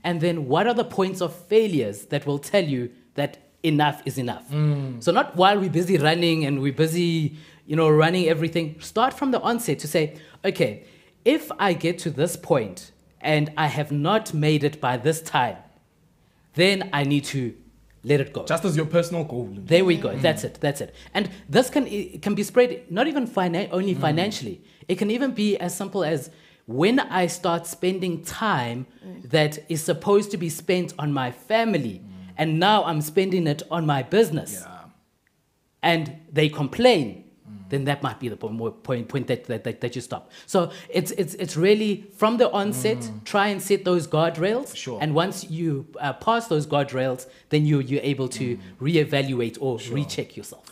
and then what are the points of failures that will tell you that enough is enough. Mm. So not while we're busy running and we're busy, you know, running everything. Start from the onset to say, okay, if I get to this point and I have not made it by this time, then I need to let it go. Just as your personal goal. There we go. Mm. That's it. That's it. And this can it can be spread not even finan- only mm. financially. It can even be as simple as when I start spending time that is supposed to be spent on my family, and now I'm spending it on my business, Yeah. and they complain. Then that might be the point, point, point that, that, that, that you stop. So it's, it's, it's really from the onset, try and set those guardrails. Sure. And once you uh, pass those guardrails, then you, you're able to reevaluate or recheck yourself.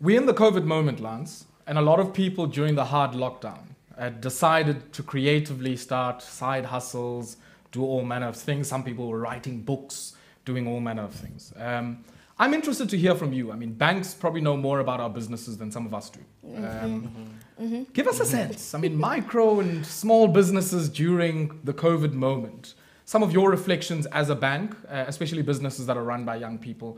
We're in the COVID moment, Lance, and a lot of people during the hard lockdown uh, decided to creatively start side hustles, do all manner of things. Some people were writing books, doing all manner of things. Um, I'm interested to hear from you. I mean, banks probably know more about our businesses than some of us do. Um, Give us a sense. I mean, micro and small businesses during the COVID moment. Some of your reflections as a bank, uh, especially businesses that are run by young people.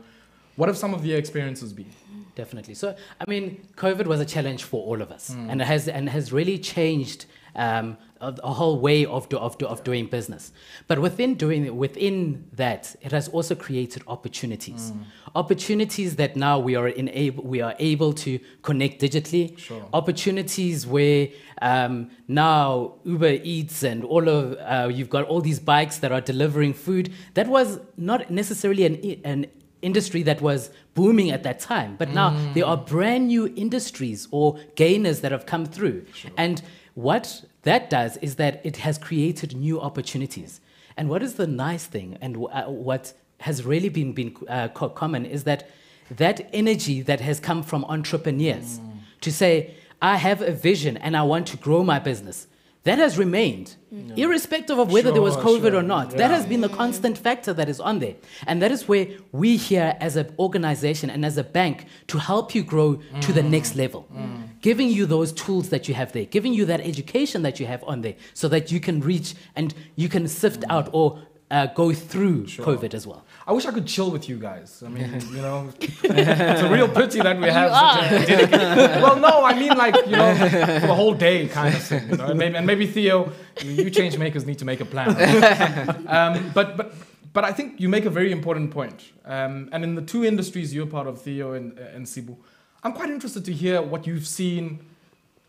What have some of your experiences been? Definitely. So, I mean, COVID was a challenge for all of us, and it has and has really changed um, a, a whole way of, do, of, do, of doing business. But within doing within that, it has also created opportunities, opportunities that now we are enable we are able to connect digitally. Sure. Opportunities where um, now Uber Eats and all of uh, you've got all these bikes that are delivering food. That was not necessarily an an industry that was booming at that time. But now there are brand new industries or gainers that have come through. And what that does is that it has created new opportunities. And what is the nice thing and uh, what has really been, been uh, co- common is that that energy that has come from entrepreneurs to say, I have a vision and I want to grow my business. That has remained, irrespective of whether there was COVID sure. or not. That has been the constant factor that is on there. And that is where we here as an organization and as a bank to help you grow to the mm. next level. Mm. Giving you those tools that you have there, giving you that education that you have on there so that you can reach and you can sift out or uh, go through COVID as well. I wish I could chill with you guys. I mean, you know, it's a real pity that we have such a. Well, no, I mean like you know, for the whole day kind of thing. You know, and maybe, and maybe Theo, you change makers need to make a plan. um, but but but I think you make a very important point. Um, and in the two industries you're part of, Theo and uh, and Sibu, I'm quite interested to hear what you've seen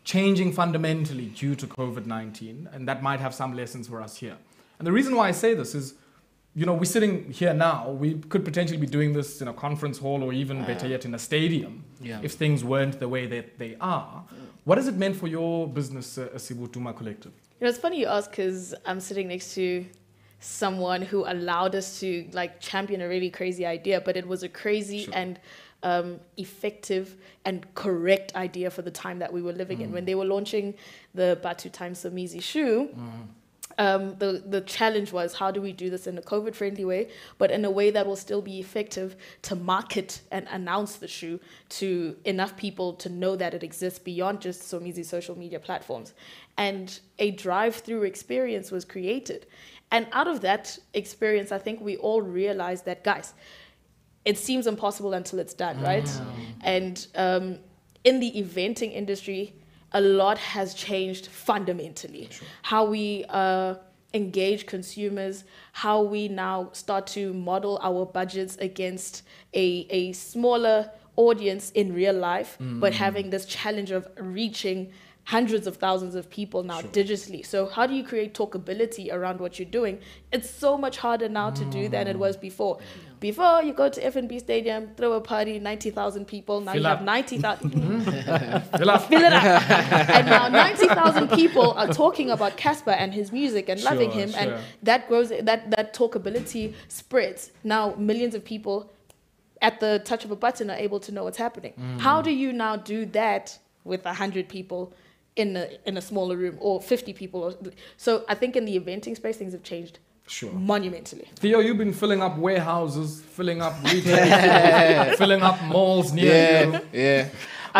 changing fundamentally due to COVID 19, and that might have some lessons for us here. And the reason why I say this is, you know, we're sitting here now, we could potentially be doing this in a conference hall or even better yet in a stadium Yeah. if things weren't the way that they are. What has it meant for your business, uh, Asibu Duma Collective? You know, it's funny you ask because I'm sitting next to someone who allowed us to like champion a really crazy idea, but it was a crazy and um, effective and correct idea for the time that we were living in. When they were launching the Bathu Times Somizi shoe, um, the, the challenge was how do we do this in a COVID friendly way, but in a way that will still be effective to market and announce the shoe to enough people to know that it exists beyond just Somizi social media platforms. And a drive through experience was created. And out of that experience, I think we all realized that, guys, it seems impossible until it's done, right? And um, in the eventing industry, a lot has changed fundamentally. How we uh, engage consumers, how we now start to model our budgets against a, a smaller audience in real life, but having this challenge of reaching hundreds of thousands of people now digitally. So how do you create talkability around what you're doing? It's so much harder now to do than it was before. Before you go to FNB Stadium, throw a party, 90,000 people. Now Fill you up. have 90,000. Fill up. Fill it up. and now 90,000 people are talking about Cassper and his music and loving him. sure. And that grows, that, that talkability spreads. Now millions of people at the touch of a button are able to know what's happening. Mm. How do you now do that with 100 people in a in a smaller room or 50 people. Or, so I think in the eventing space, things have changed Sure. monumentally. Theo, you've been filling up warehouses, filling up retail, filling up malls near yeah, you. yeah.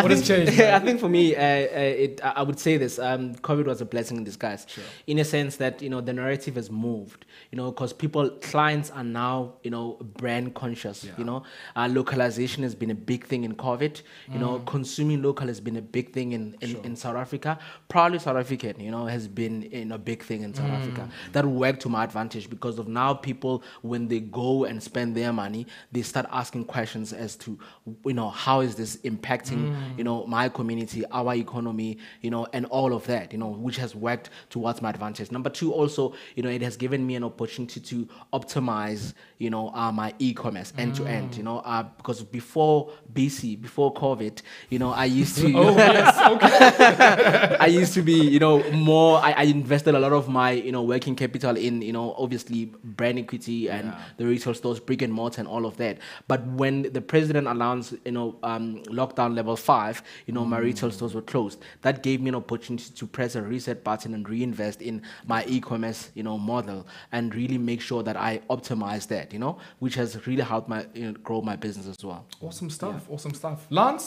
What has think, changed, man? I think for me, uh, uh, it, I I would say this: um, COVID was a blessing in disguise, in a sense that you know the narrative has moved. You know, because people, clients are now you know brand conscious. You know, uh, localization has been a big thing in COVID. You know, Mm. consuming local has been a big thing in in, in South Africa. Proudly South African, you know, has been in a big thing in South Mm. Africa. That worked to my advantage because of now people when they go and spend their money, they start asking questions as to you know how is this impacting you know my community, our economy, you know, and all of that, you know, which has worked towards my advantage. Number two, also, you know, it has given me an opportunity to optimize, you know, uh, my e-commerce end to end, you know, uh, because before BC, before COVID, you know, I used to. Oh yes, okay. I used to be, you know, more. I, I invested a lot of my, you know, working capital in, you know, obviously brand equity and Yeah. the retail stores, brick and mortar, and all of that. But when the president announced, you know, um, lockdown level five, you know, my retail stores were closed. That gave me an opportunity to press a reset button and reinvest in my e-commerce, you know, model and really make sure that I optimize that, you know, which has really helped my you know, grow my business as well. Awesome stuff. Awesome stuff. Lance,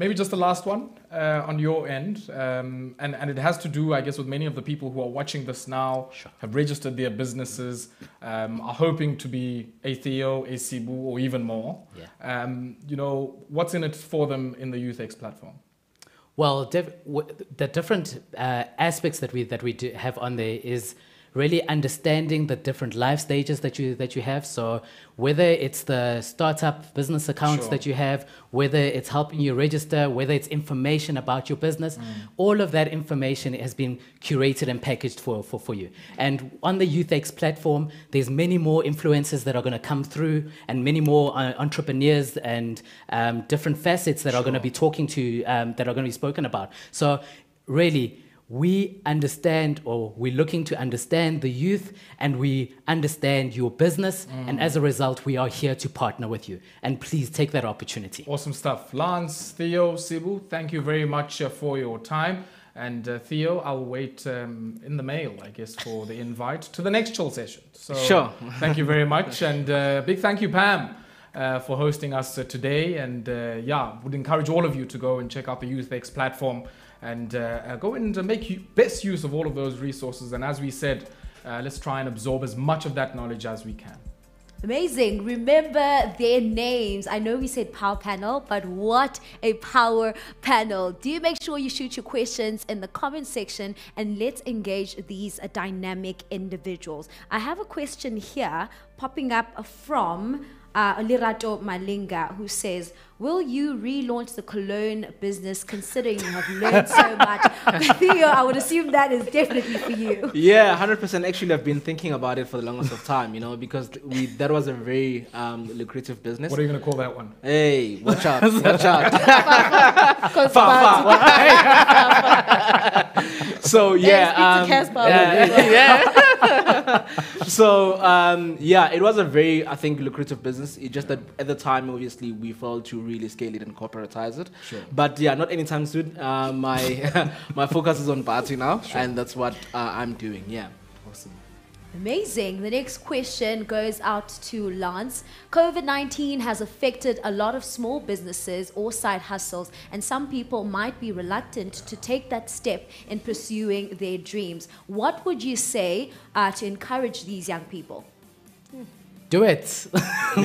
maybe just the last one uh, on your end, um, and and it has to do, I guess, with many of the people who are watching this now, have registered their businesses, um, are hoping to be a Theo, a Sibu, or even more. Yeah. Um, you know, what's in it for them in the YouthX platform? Well, diff- w- the different uh, aspects that we that we do have on there is really understanding the different life stages that you that you have. So whether it's the startup business accounts Sure. that you have, whether it's helping you register, whether it's information about your business, all of that information has been curated and packaged for, for, for you. And on the YouthX platform, there's many more influencers that are going to come through and many more uh, entrepreneurs and um, different facets that are going to be talking to, um, that are going to be spoken about. So really, we understand or we're looking to understand the youth and we understand your business. And as a result, we are here to partner with you. And please take that opportunity. Awesome stuff. Lance, Theo, Sibu, thank you very much uh, for your time. And uh, Theo, I'll wait um, in the mail, I guess, for the invite to the next chill session. So Sure. thank you very much. And uh, big thank you, Pam, uh, for hosting us uh, today. And uh, yeah, would encourage all of you to go and check out the YouthX platform and uh, go and make best use of all of those resources. And as we said, uh, let's try and absorb as much of that knowledge as we can. Amazing. Remember their names. I know we said power panel, but what a power panel. Do you make sure you shoot your questions in the comment section and let's engage these uh, dynamic individuals. I have a question here popping up from uh, Olirato Malinga who says, Will you relaunch the cologne business considering you have learned so much? Theo, I would assume that is definitely for you. Yeah, hundred percent. Actually, I've been thinking about it for the longest of time. You know, because we that was a very um, lucrative business. What are you going to call that one? Hey, watch out! Watch out! Because so yeah, um, Cassper. yeah, yeah. so um, yeah, it was a very, I think, lucrative business. It just that at the time, obviously, we failed to really scale it and corporatize it. Sure. But yeah, not anytime soon. Uh, my my focus is on party now, and that's what uh, I'm doing. Yeah. Amazing. The next question goes out to Lance. COVID 19 has affected a lot of small businesses or side hustles, and some people might be reluctant to take that step in pursuing their dreams. What would you say uh, to encourage these young people? Do it.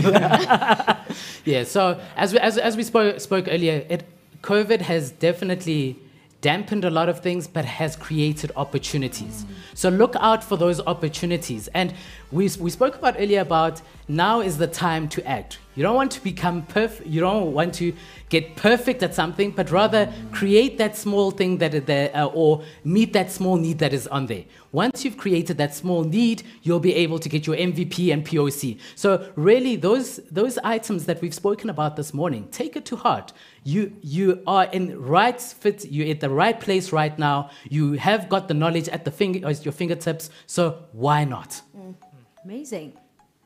yeah. So as we, as, as we spoke, spoke earlier, it, COVID has definitely dampened a lot of things, but has created opportunities. So look out for those opportunities. And we, we spoke about earlier about now is the time to act. You don't want to become perfect. You don't want to get perfect at something, but rather create that small thing that is there, uh, or meet that small need that is on there. Once you've created that small need, you'll be able to get your MVP and POC. So really, those those items that we've spoken about this morning, take it to heart. You you are in right fit. You're at the right place right now. You have got the knowledge at the finger at your fingertips. So why not? Amazing.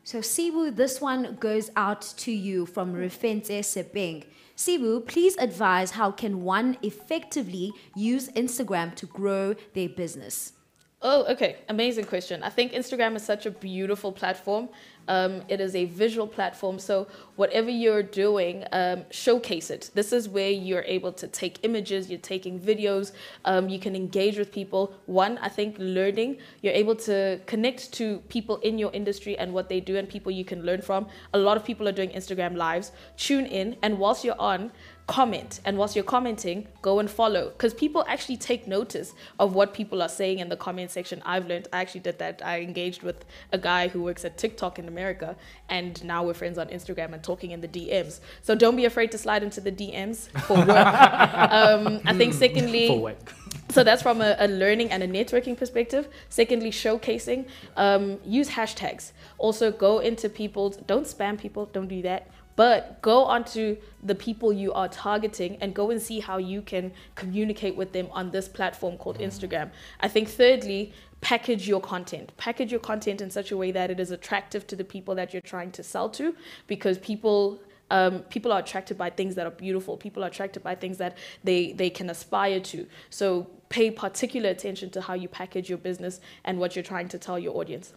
So, Sibu, this one goes out to you from Refense Sepeng. Sibu, please advise how can one effectively use Instagram to grow their business? Oh, okay. Amazing question. I think Instagram is such a beautiful platform. Um, it is a visual platform. So, whatever you're doing, um, showcase it. This is where you're able to take images, you're taking videos, um, you can engage with people. One, I think learning, you're able to connect to people in your industry and what they do and people you can learn from. A lot of people are doing Instagram lives. Tune in, and whilst you're on, comment and whilst you're commenting go and follow because people actually take notice of what people are saying in the comment section i've learned i actually did that i engaged with a guy who works at tiktok in america and now we're friends on instagram and talking in the dms so don't be afraid to slide into the dms for work um, i think secondly For work. so that's from a, a learning and a networking perspective. Secondly, showcasing. Um, use hashtags. Also, go into people's. Don't spam people. Don't do that. But go onto the people you are targeting and go and see how you can communicate with them on this platform called Instagram. I think thirdly, package your content. Package your content in such a way that it is attractive to the people that you're trying to sell to, because people um, people are attracted by things that are beautiful. People are attracted by things that they, they can aspire to. So pay particular attention to how you package your business and what you're trying to tell your audience.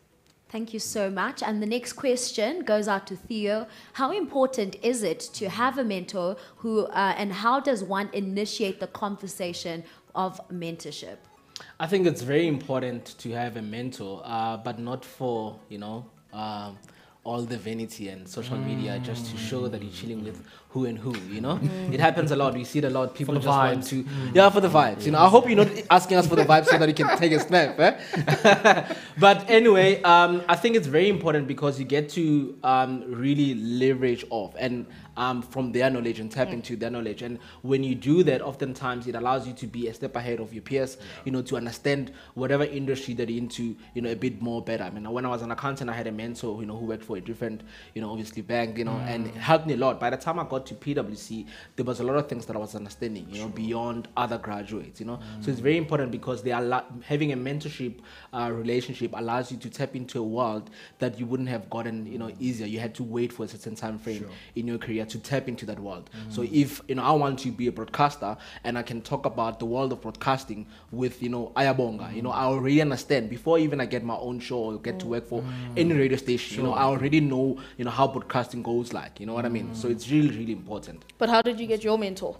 Thank you so much. And the next question goes out to Theo. How important is it to have a mentor who, uh, and how does one initiate the conversation of mentorship? I think it's very important to have a mentor, uh, but not for you know um, all the vanity and social media, just to show that you're chilling with who and who. You know, it happens a lot. We see it a lot. People the just want vibes. to, yeah, for the vibes. You know, I hope you're not asking us for the vibes so that you can take a snap. Eh? but anyway, um, I think it's very important because you get to um, really leverage off and um, from their knowledge and tap into their knowledge. And when you do that, oftentimes it allows you to be a step ahead of your peers, you know, to understand whatever industry that you're into, you know, a bit more better. I mean, when I was an accountant, I had a mentor, you know, who worked for a different, you know, obviously bank, you know, and it helped me a lot. By the time I got to PwC, there was a lot of things that I was understanding, you know, beyond other graduates, you know. So it's very important because they are lo- having a mentorship uh, relationship allows you to tap into a world that you wouldn't have gotten, you know, easier. You had to wait for a certain time frame in your career to tap into that world. So mm. if you know, I want to be a broadcaster and I can talk about the world of broadcasting with you know Ayabonga, you know, mm. I already understand before even I get my own show or get to work for mm. any radio station. You know, I already know you know how broadcasting goes like. You know what I mean? So it's really really important. But how did you get your mentor?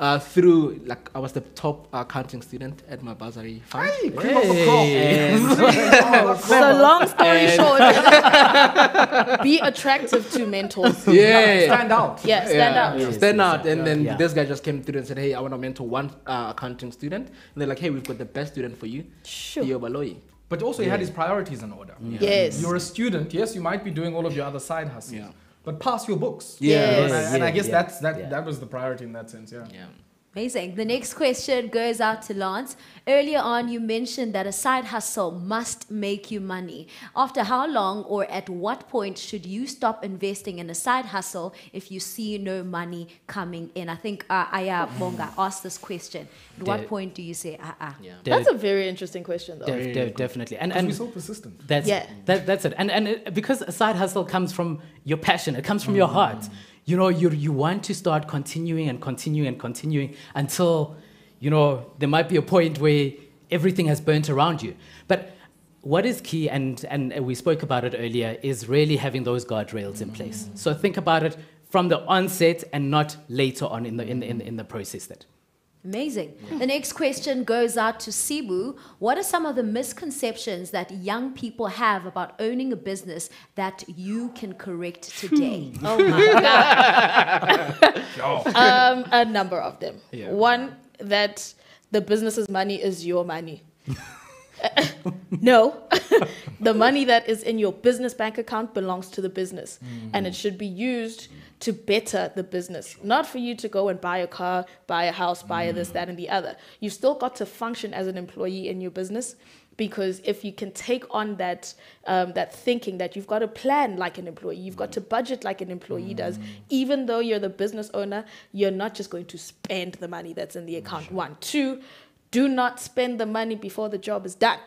Uh, through like I was the top accounting student at my bursary fund. So long story short, be attractive to mentors. Yeah. Stand out. Yeah, stand out. Yeah, stand out. And then Yeah. this guy just came through and said, Hey, I want to mentor one uh, accounting student. And they're like, Hey, we've got the best student for you, Sure. Theo Baloyi. But also, he had his priorities in order. Yes. You're a student. Yes, you might be doing all of your other side hustles. Yeah. But pass your books. Yes. And, and I guess yeah, that's that. yeah. That was the priority in that sense. Yeah. Yeah. Amazing. The next question goes out to Lance. Earlier on, you mentioned that a side hustle must make you money. After how long or at what point should you stop investing in a side hustle if you see no money coming in? I think uh, Aya Bonga asked this question. At what De- point do you say, ah, ah? Yeah. De- That's a very interesting question, though. def- def- definitely. And, Because and we're so persistent. That's Yeah. that, that's it. And and it, because a side hustle comes from your passion, it comes from your heart. You know, you you want to start continuing and continuing and continuing until you know there might be a point where everything has burnt around you. But what is key, and and we spoke about it earlier, is really having those guardrails in place. So think about it from the onset and not later on in the in the, in the, in the process. That. Amazing. The next question goes out to Sibu. What are some of the misconceptions that young people have about owning a business that you can correct today? Oh my god. um, a number of them. Yeah. One that the business's money is your money. no, the money that is in your business bank account belongs to the business, mm. and it should be used to better the business, not for you to go and buy a car, buy a house, buy a this, mm. that, and the other. You've still got to function as an employee in your business because if you can take on that um, that thinking that you've got to plan like an employee, you've got to mm. budget like an employee does, even though you're the business owner, you're not just going to spend the money that's in the account. One, two, do not spend the money before the job is done.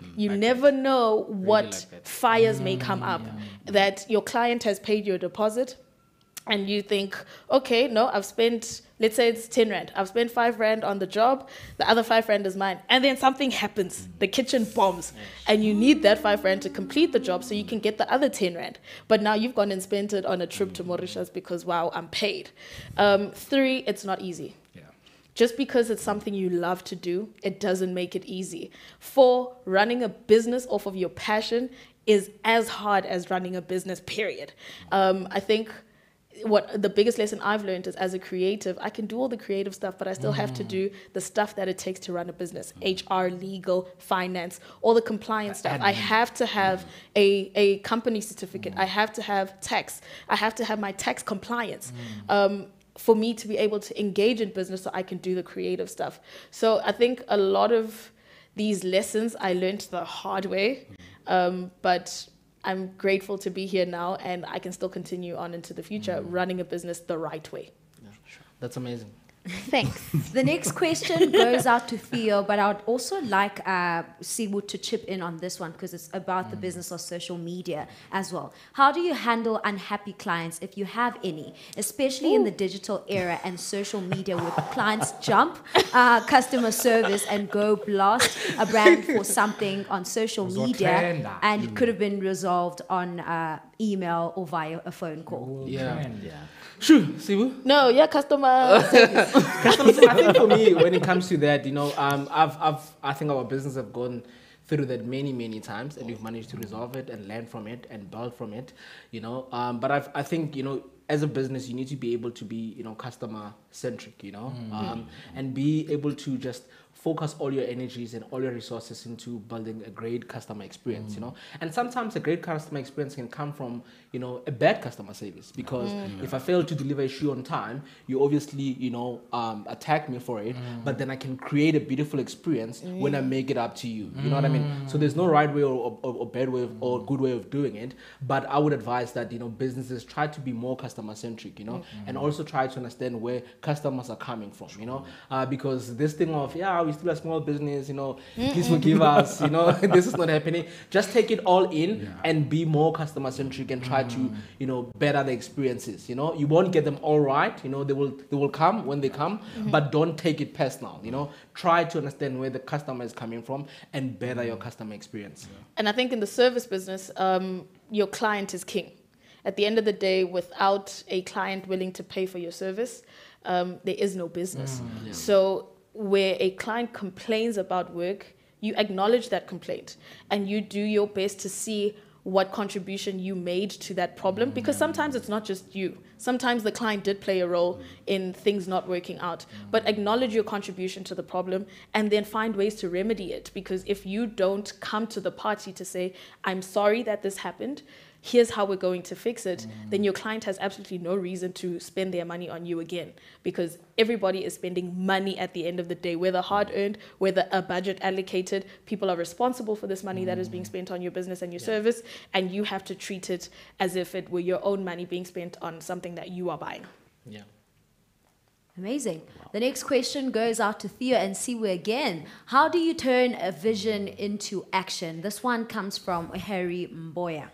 Mm. You never know what like that. fires may come up. Mm, that your client has paid your deposit, and you think, okay, no, I've spent, let's say it's 10 rand. I've spent 5 rand on the job, the other 5 rand is mine. And then something happens, mm. the kitchen bombs, and you need that 5 rand to complete the job so you can get the other 10 rand. But now you've gone and spent it on a trip to Mauritius because, wow, I'm paid. Um, three, it's not easy. Just because it's something you love to do, it doesn't make it easy. Four, running a business off of your passion is as hard as running a business, period. Um, I think what the biggest lesson I've learned is as a creative, I can do all the creative stuff, but I still have to do the stuff that it takes to run a business HR, legal, finance, all the compliance stuff. I have to have a, a company certificate, I have to have tax, I have to have my tax compliance. Um, for me to be able to engage in business so I can do the creative stuff. So I think a lot of these lessons I learned the hard way, um, but I'm grateful to be here now and I can still continue on into the future running a business the right way. That's amazing. Thanks. the next question goes out to Theo, but I'd also like uh, Sibu to chip in on this one because it's about the business of social media as well. How do you handle unhappy clients if you have any, especially in the digital era and social media where clients jump uh, customer service and go blast a brand for something on social media and it could have been resolved on uh, email or via a phone call? Yeah. Sure, Sibu. No, yeah, customer service. I think for me, when it comes to that, you know, um, I've, I've, I think our business have gone through that many, many times, and we've managed to resolve it and learn from it and build from it, you know. Um, but I've, I think, you know, as a business, you need to be able to be, you know, customer centric, you know, mm. um, and be able to just focus all your energies and all your resources into building a great customer experience, you mm. know. And sometimes a great customer experience can come from, you know, a bad customer service. Because mm. if I fail to deliver a shoe on time, you obviously, you know, um, attack me for it, but then I can create a beautiful experience when I make it up to you. You know what I mean? So there's no right way or, or, or bad way of, or good way of doing it, but I would advise that, you know, businesses try to be more customer centric, you know, and also try to understand where customers are coming from, you know, uh, because this thing of, yeah, we still a small business, you know, please forgive us, you know, this is not happening. Just take it all in and be more customer centric and try to, you know, better the experiences, you know. You won't get them all right, you know, they will they will come when they come, but don't take it personal, you know. Try to understand where the customer is coming from and better your customer experience. And I think in the service business, um, your client is king. At the end of the day, without a client willing to pay for your service, um, there is no business. Mm, so, where a client complains about work, you acknowledge that complaint and you do your best to see what contribution you made to that problem mm, because sometimes it's not just you. Sometimes the client did play a role in things not working out. Mm. But acknowledge your contribution to the problem and then find ways to remedy it because if you don't come to the party to say, I'm sorry that this happened, here's how we're going to fix it, then mm. your client has absolutely no reason to spend their money on you again because everybody is spending money at the end of the day, whether hard earned, whether a budget allocated. People are responsible for this money that is being mm. spent on your business and your service, and you have to treat it as if it were your own money being spent on something that you are buying. Yeah. Amazing. The next question goes out to Theo and Siwe again. How do you turn a vision into action? This one comes from Harry Mboya.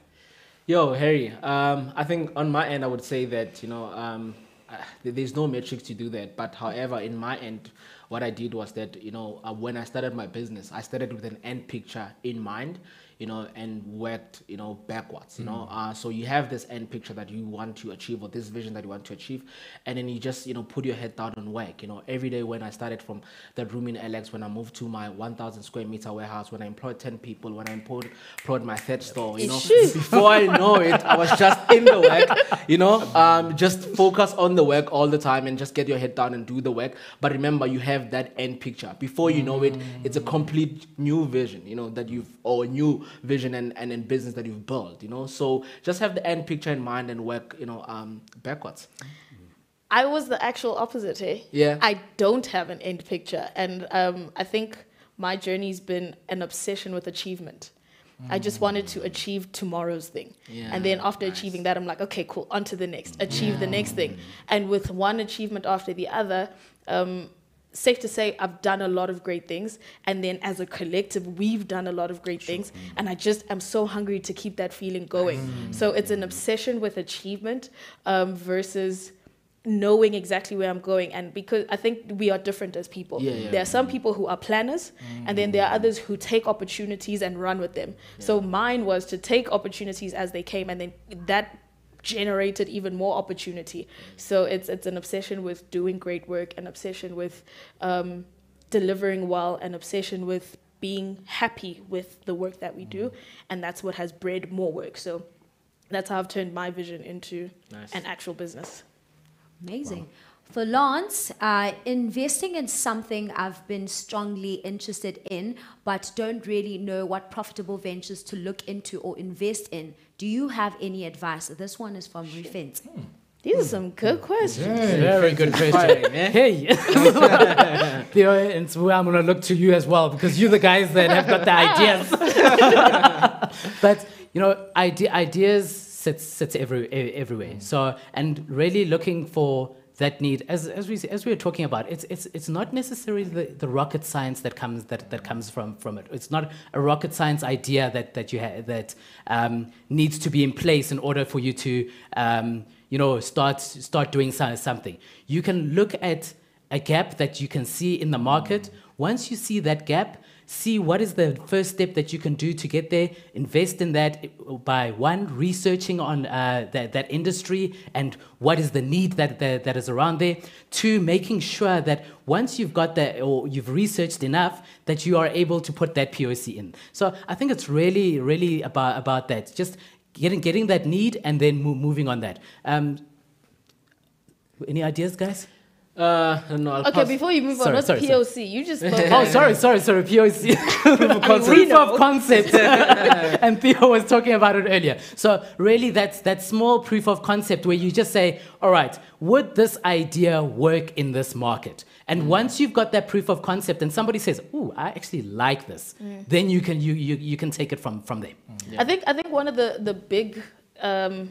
Yo, Harry. Um, I think on my end, I would say that you know um, uh, th- there's no metrics to do that. But however, in my end, what I did was that you know uh, when I started my business, I started with an end picture in mind, you know, and worked you know backwards. You know, uh, so you have this end picture that you want to achieve or this vision that you want to achieve, and then you just you know put your head down and work. You know, every day when I started from that room in Alex, when I moved to my 1,000 square meter warehouse, when I employed 10 people, when I employed, employed my third store, you know, before I know it, I was just in the work. You know, um, just focus on the work all the time and just get your head down and do the work. But remember, you have that end picture. Before you know it, it's a complete new vision. You know that you've or new vision and and in business that you've built. You know, so just have the end picture in mind and work. You know, um, backwards. I was the actual opposite, eh? Yeah. I don't have an end picture. And um, I think my journey's been an obsession with achievement. I just wanted to achieve tomorrow's thing. Yeah, and then after achieving that, I'm like, okay, cool, on to the next, achieve the next thing. And with one achievement after the other, um, safe to say I've done a lot of great things. And then as a collective we've done a lot of great things. And I just am so hungry to keep that feeling going. So it's an obsession with achievement um, versus knowing exactly where I'm going. And because I think we are different as people. Yeah, yeah. there are some people who are planners and then there are others who take opportunities and run with them. So mine was to take opportunities as they came and then that generated even more opportunity so it's it's an obsession with doing great work an obsession with um, delivering well an obsession with being happy with the work that we do and that's what has bred more work so that's how I've turned my vision into Nice. an actual business Amazing. For Lance, uh, investing in something I've been strongly interested in, but don't really know what profitable ventures to look into or invest in. Do you have any advice? This one is from Refint. these are some good questions Very good question. Hey, Theo, it's where I'm gonna look to you as well because you're the guys that have got the ideas. but you know, ide- ideas sits sits every, e- everywhere. So and really looking for that need as as we as we were talking about it's it's it's not necessarily the, the rocket science that comes that, that comes from from it. It's not a rocket science idea that that you have that um, needs to be in place in order for you to um, you know start start doing so- something. You can look at a gap that you can see in the market. Once you see that gap see what is the first step that you can do to get there. Invest in that by one researching on uh, that, that industry and what is the need that, that, that is around there. Two making sure that once you've got that or you've researched enough that you are able to put that poc in. So i think it's really really about about that. Just getting getting that need and then mo- moving on that. Um, any ideas guys Uh, no, I'll Okay, pass. before you move Sorry, on, sorry, what's sorry. POC? You just spoke. Oh, sorry, sorry, sorry. POC. Proof of concept. and Theo was talking about it earlier. So really, that's that small proof of concept where you just say, all right, would this idea work in this market? And once you've got that proof of concept, and somebody says, "Ooh, I actually like this," then you can you, you you can take it from from there. I think I think one of the the big um,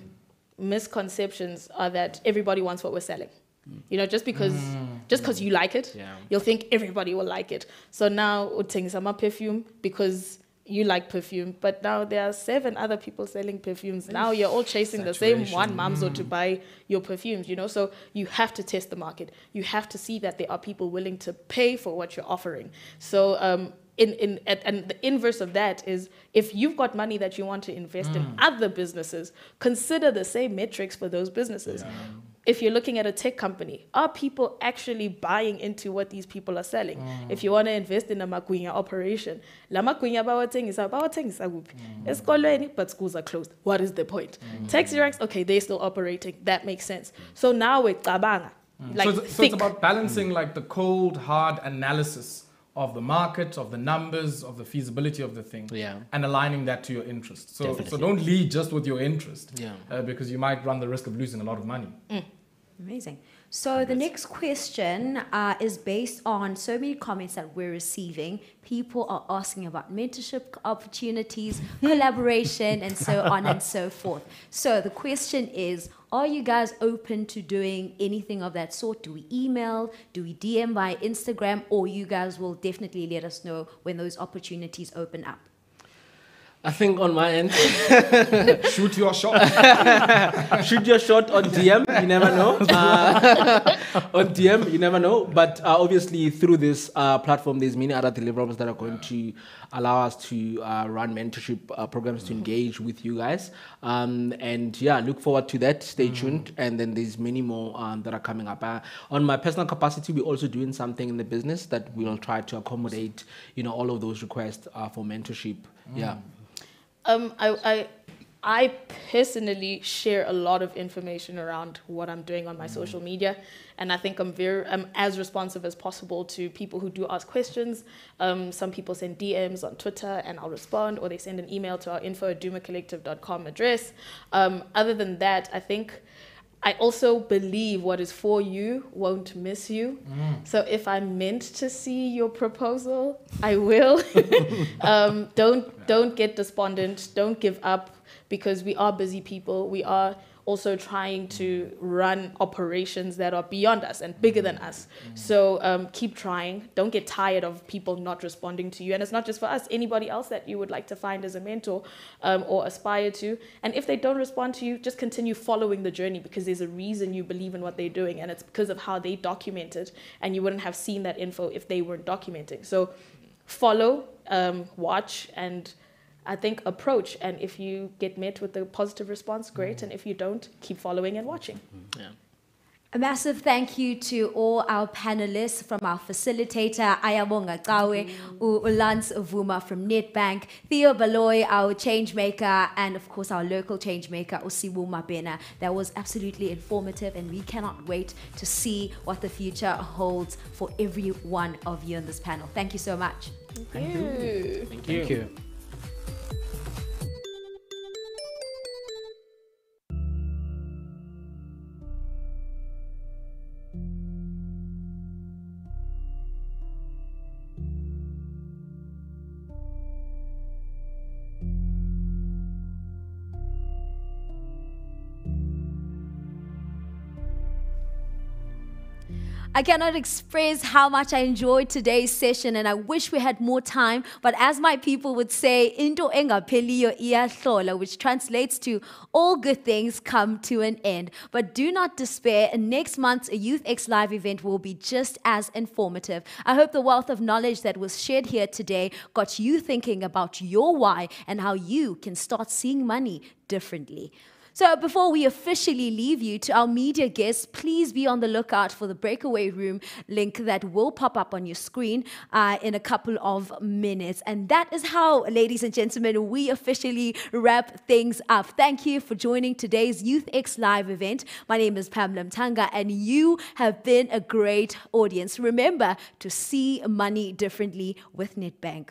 misconceptions are that everybody wants what we're selling. You know, just because mm. just because you like it, Yeah. you'll think everybody will like it. So now uthengisa sama perfume because you like perfume, but now there are seven other people selling perfumes. Now you're all chasing the same one mamzo to mm. buy your perfumes, you know? So you have to test the market. You have to see that there are people willing to pay for what you're offering. So um in, in and- and the inverse of that is if you've got money that you want to invest in mm. other businesses, consider the same metrics for those businesses. If you're looking at a tech company, are people actually buying into what these people are selling? Mm. If you want to invest in a magwinya operation, la magwinya bawathengisa bawathengisa kuphi? Mm. Esikolweni, but schools are closed. What is the point? Mm. Taxi ranks, okay, they're still operating. That makes sense. So now we're cabanga. Like so, it's, so it's about balancing like the cold, hard analysis of the market, of the numbers, of the feasibility of the thing, Yeah. and aligning that to your interest. So, so don't lead just with your interest, Yeah. uh, because you might run the risk of losing a lot of money. Amazing. So the next question uh, is based on so many comments that we're receiving. People are asking about mentorship opportunities, collaboration, and so on and so forth. So the question is, are you guys open to doing anything of that sort? Do we email? Do we DM via Instagram? Or you guys will definitely let us know when those opportunities open up? I think on my end, Shoot your shot. shoot your shot on DM. You never know. Uh, on DM, you never know. But uh, obviously, through this uh, platform, there's many other deliverables that are going to allow us to uh, run mentorship uh, programs to engage with you guys. Um, and yeah, look forward to that. Stay tuned. And then there's many more um, that are coming up. Uh, on my personal capacity, we're also doing something in the business that we'll try to accommodate, you know, all of those requests uh, for mentorship. Yeah. Um, I, I, I personally share a lot of information around what I'm doing on my social media, and I think I'm very, I'm as responsive as possible to people who do ask questions. Um, some people send DMs on Twitter, and I'll respond, or they send an email to our info at address. Um, other than that, I think. I also believe what is for you won't miss you. So if I'm meant to see your proposal, I will. um, don't don't get despondent. Don't give up because we are busy people. We are also trying to run operations that are beyond us and bigger than us. So um, keep trying. Don't get tired of people not responding to you. And it's not just for us, anybody else that you would like to find as a mentor um, or aspire to. And if they don't respond to you, just continue following the journey because there's a reason you believe in what they're doing. And it's because of how they document it. And you wouldn't have seen that info if they weren't documenting. So follow, um, watch, and I think approach. And if you get met with a positive response, great. Mm. And if you don't, keep following and watching. Mm-hmm. Yeah. A massive thank you to all our panelists from our facilitator, Ayabonga Kawe, mm. Lance Vuma from Nedbank, Theo Baloyi, our change maker, and of course our local change maker, Osibu Mabena. That was absolutely informative, and we cannot wait to see what the future holds for every one of you on this panel. Thank you so much. Thank you. Thank you. Thank you. I cannot express how much I enjoyed today's session and I wish we had more time. But as my people would say, into iyahlola, which translates to all good things come to an end. But do not despair. And next month's YouthX Live event will be just as informative. I hope the wealth of knowledge that was shared here today got you thinking about your why and how you can start seeing money differently. So, before we officially leave you to our media guests, please be on the lookout for the breakaway room link that will pop up on your screen uh, in a couple of minutes. And that is how, ladies and gentlemen, we officially wrap things up. Thank you for joining today's YouthX Live event. My name is Pamela Mtanga, and you have been a great audience. Remember to see money differently with Nedbank.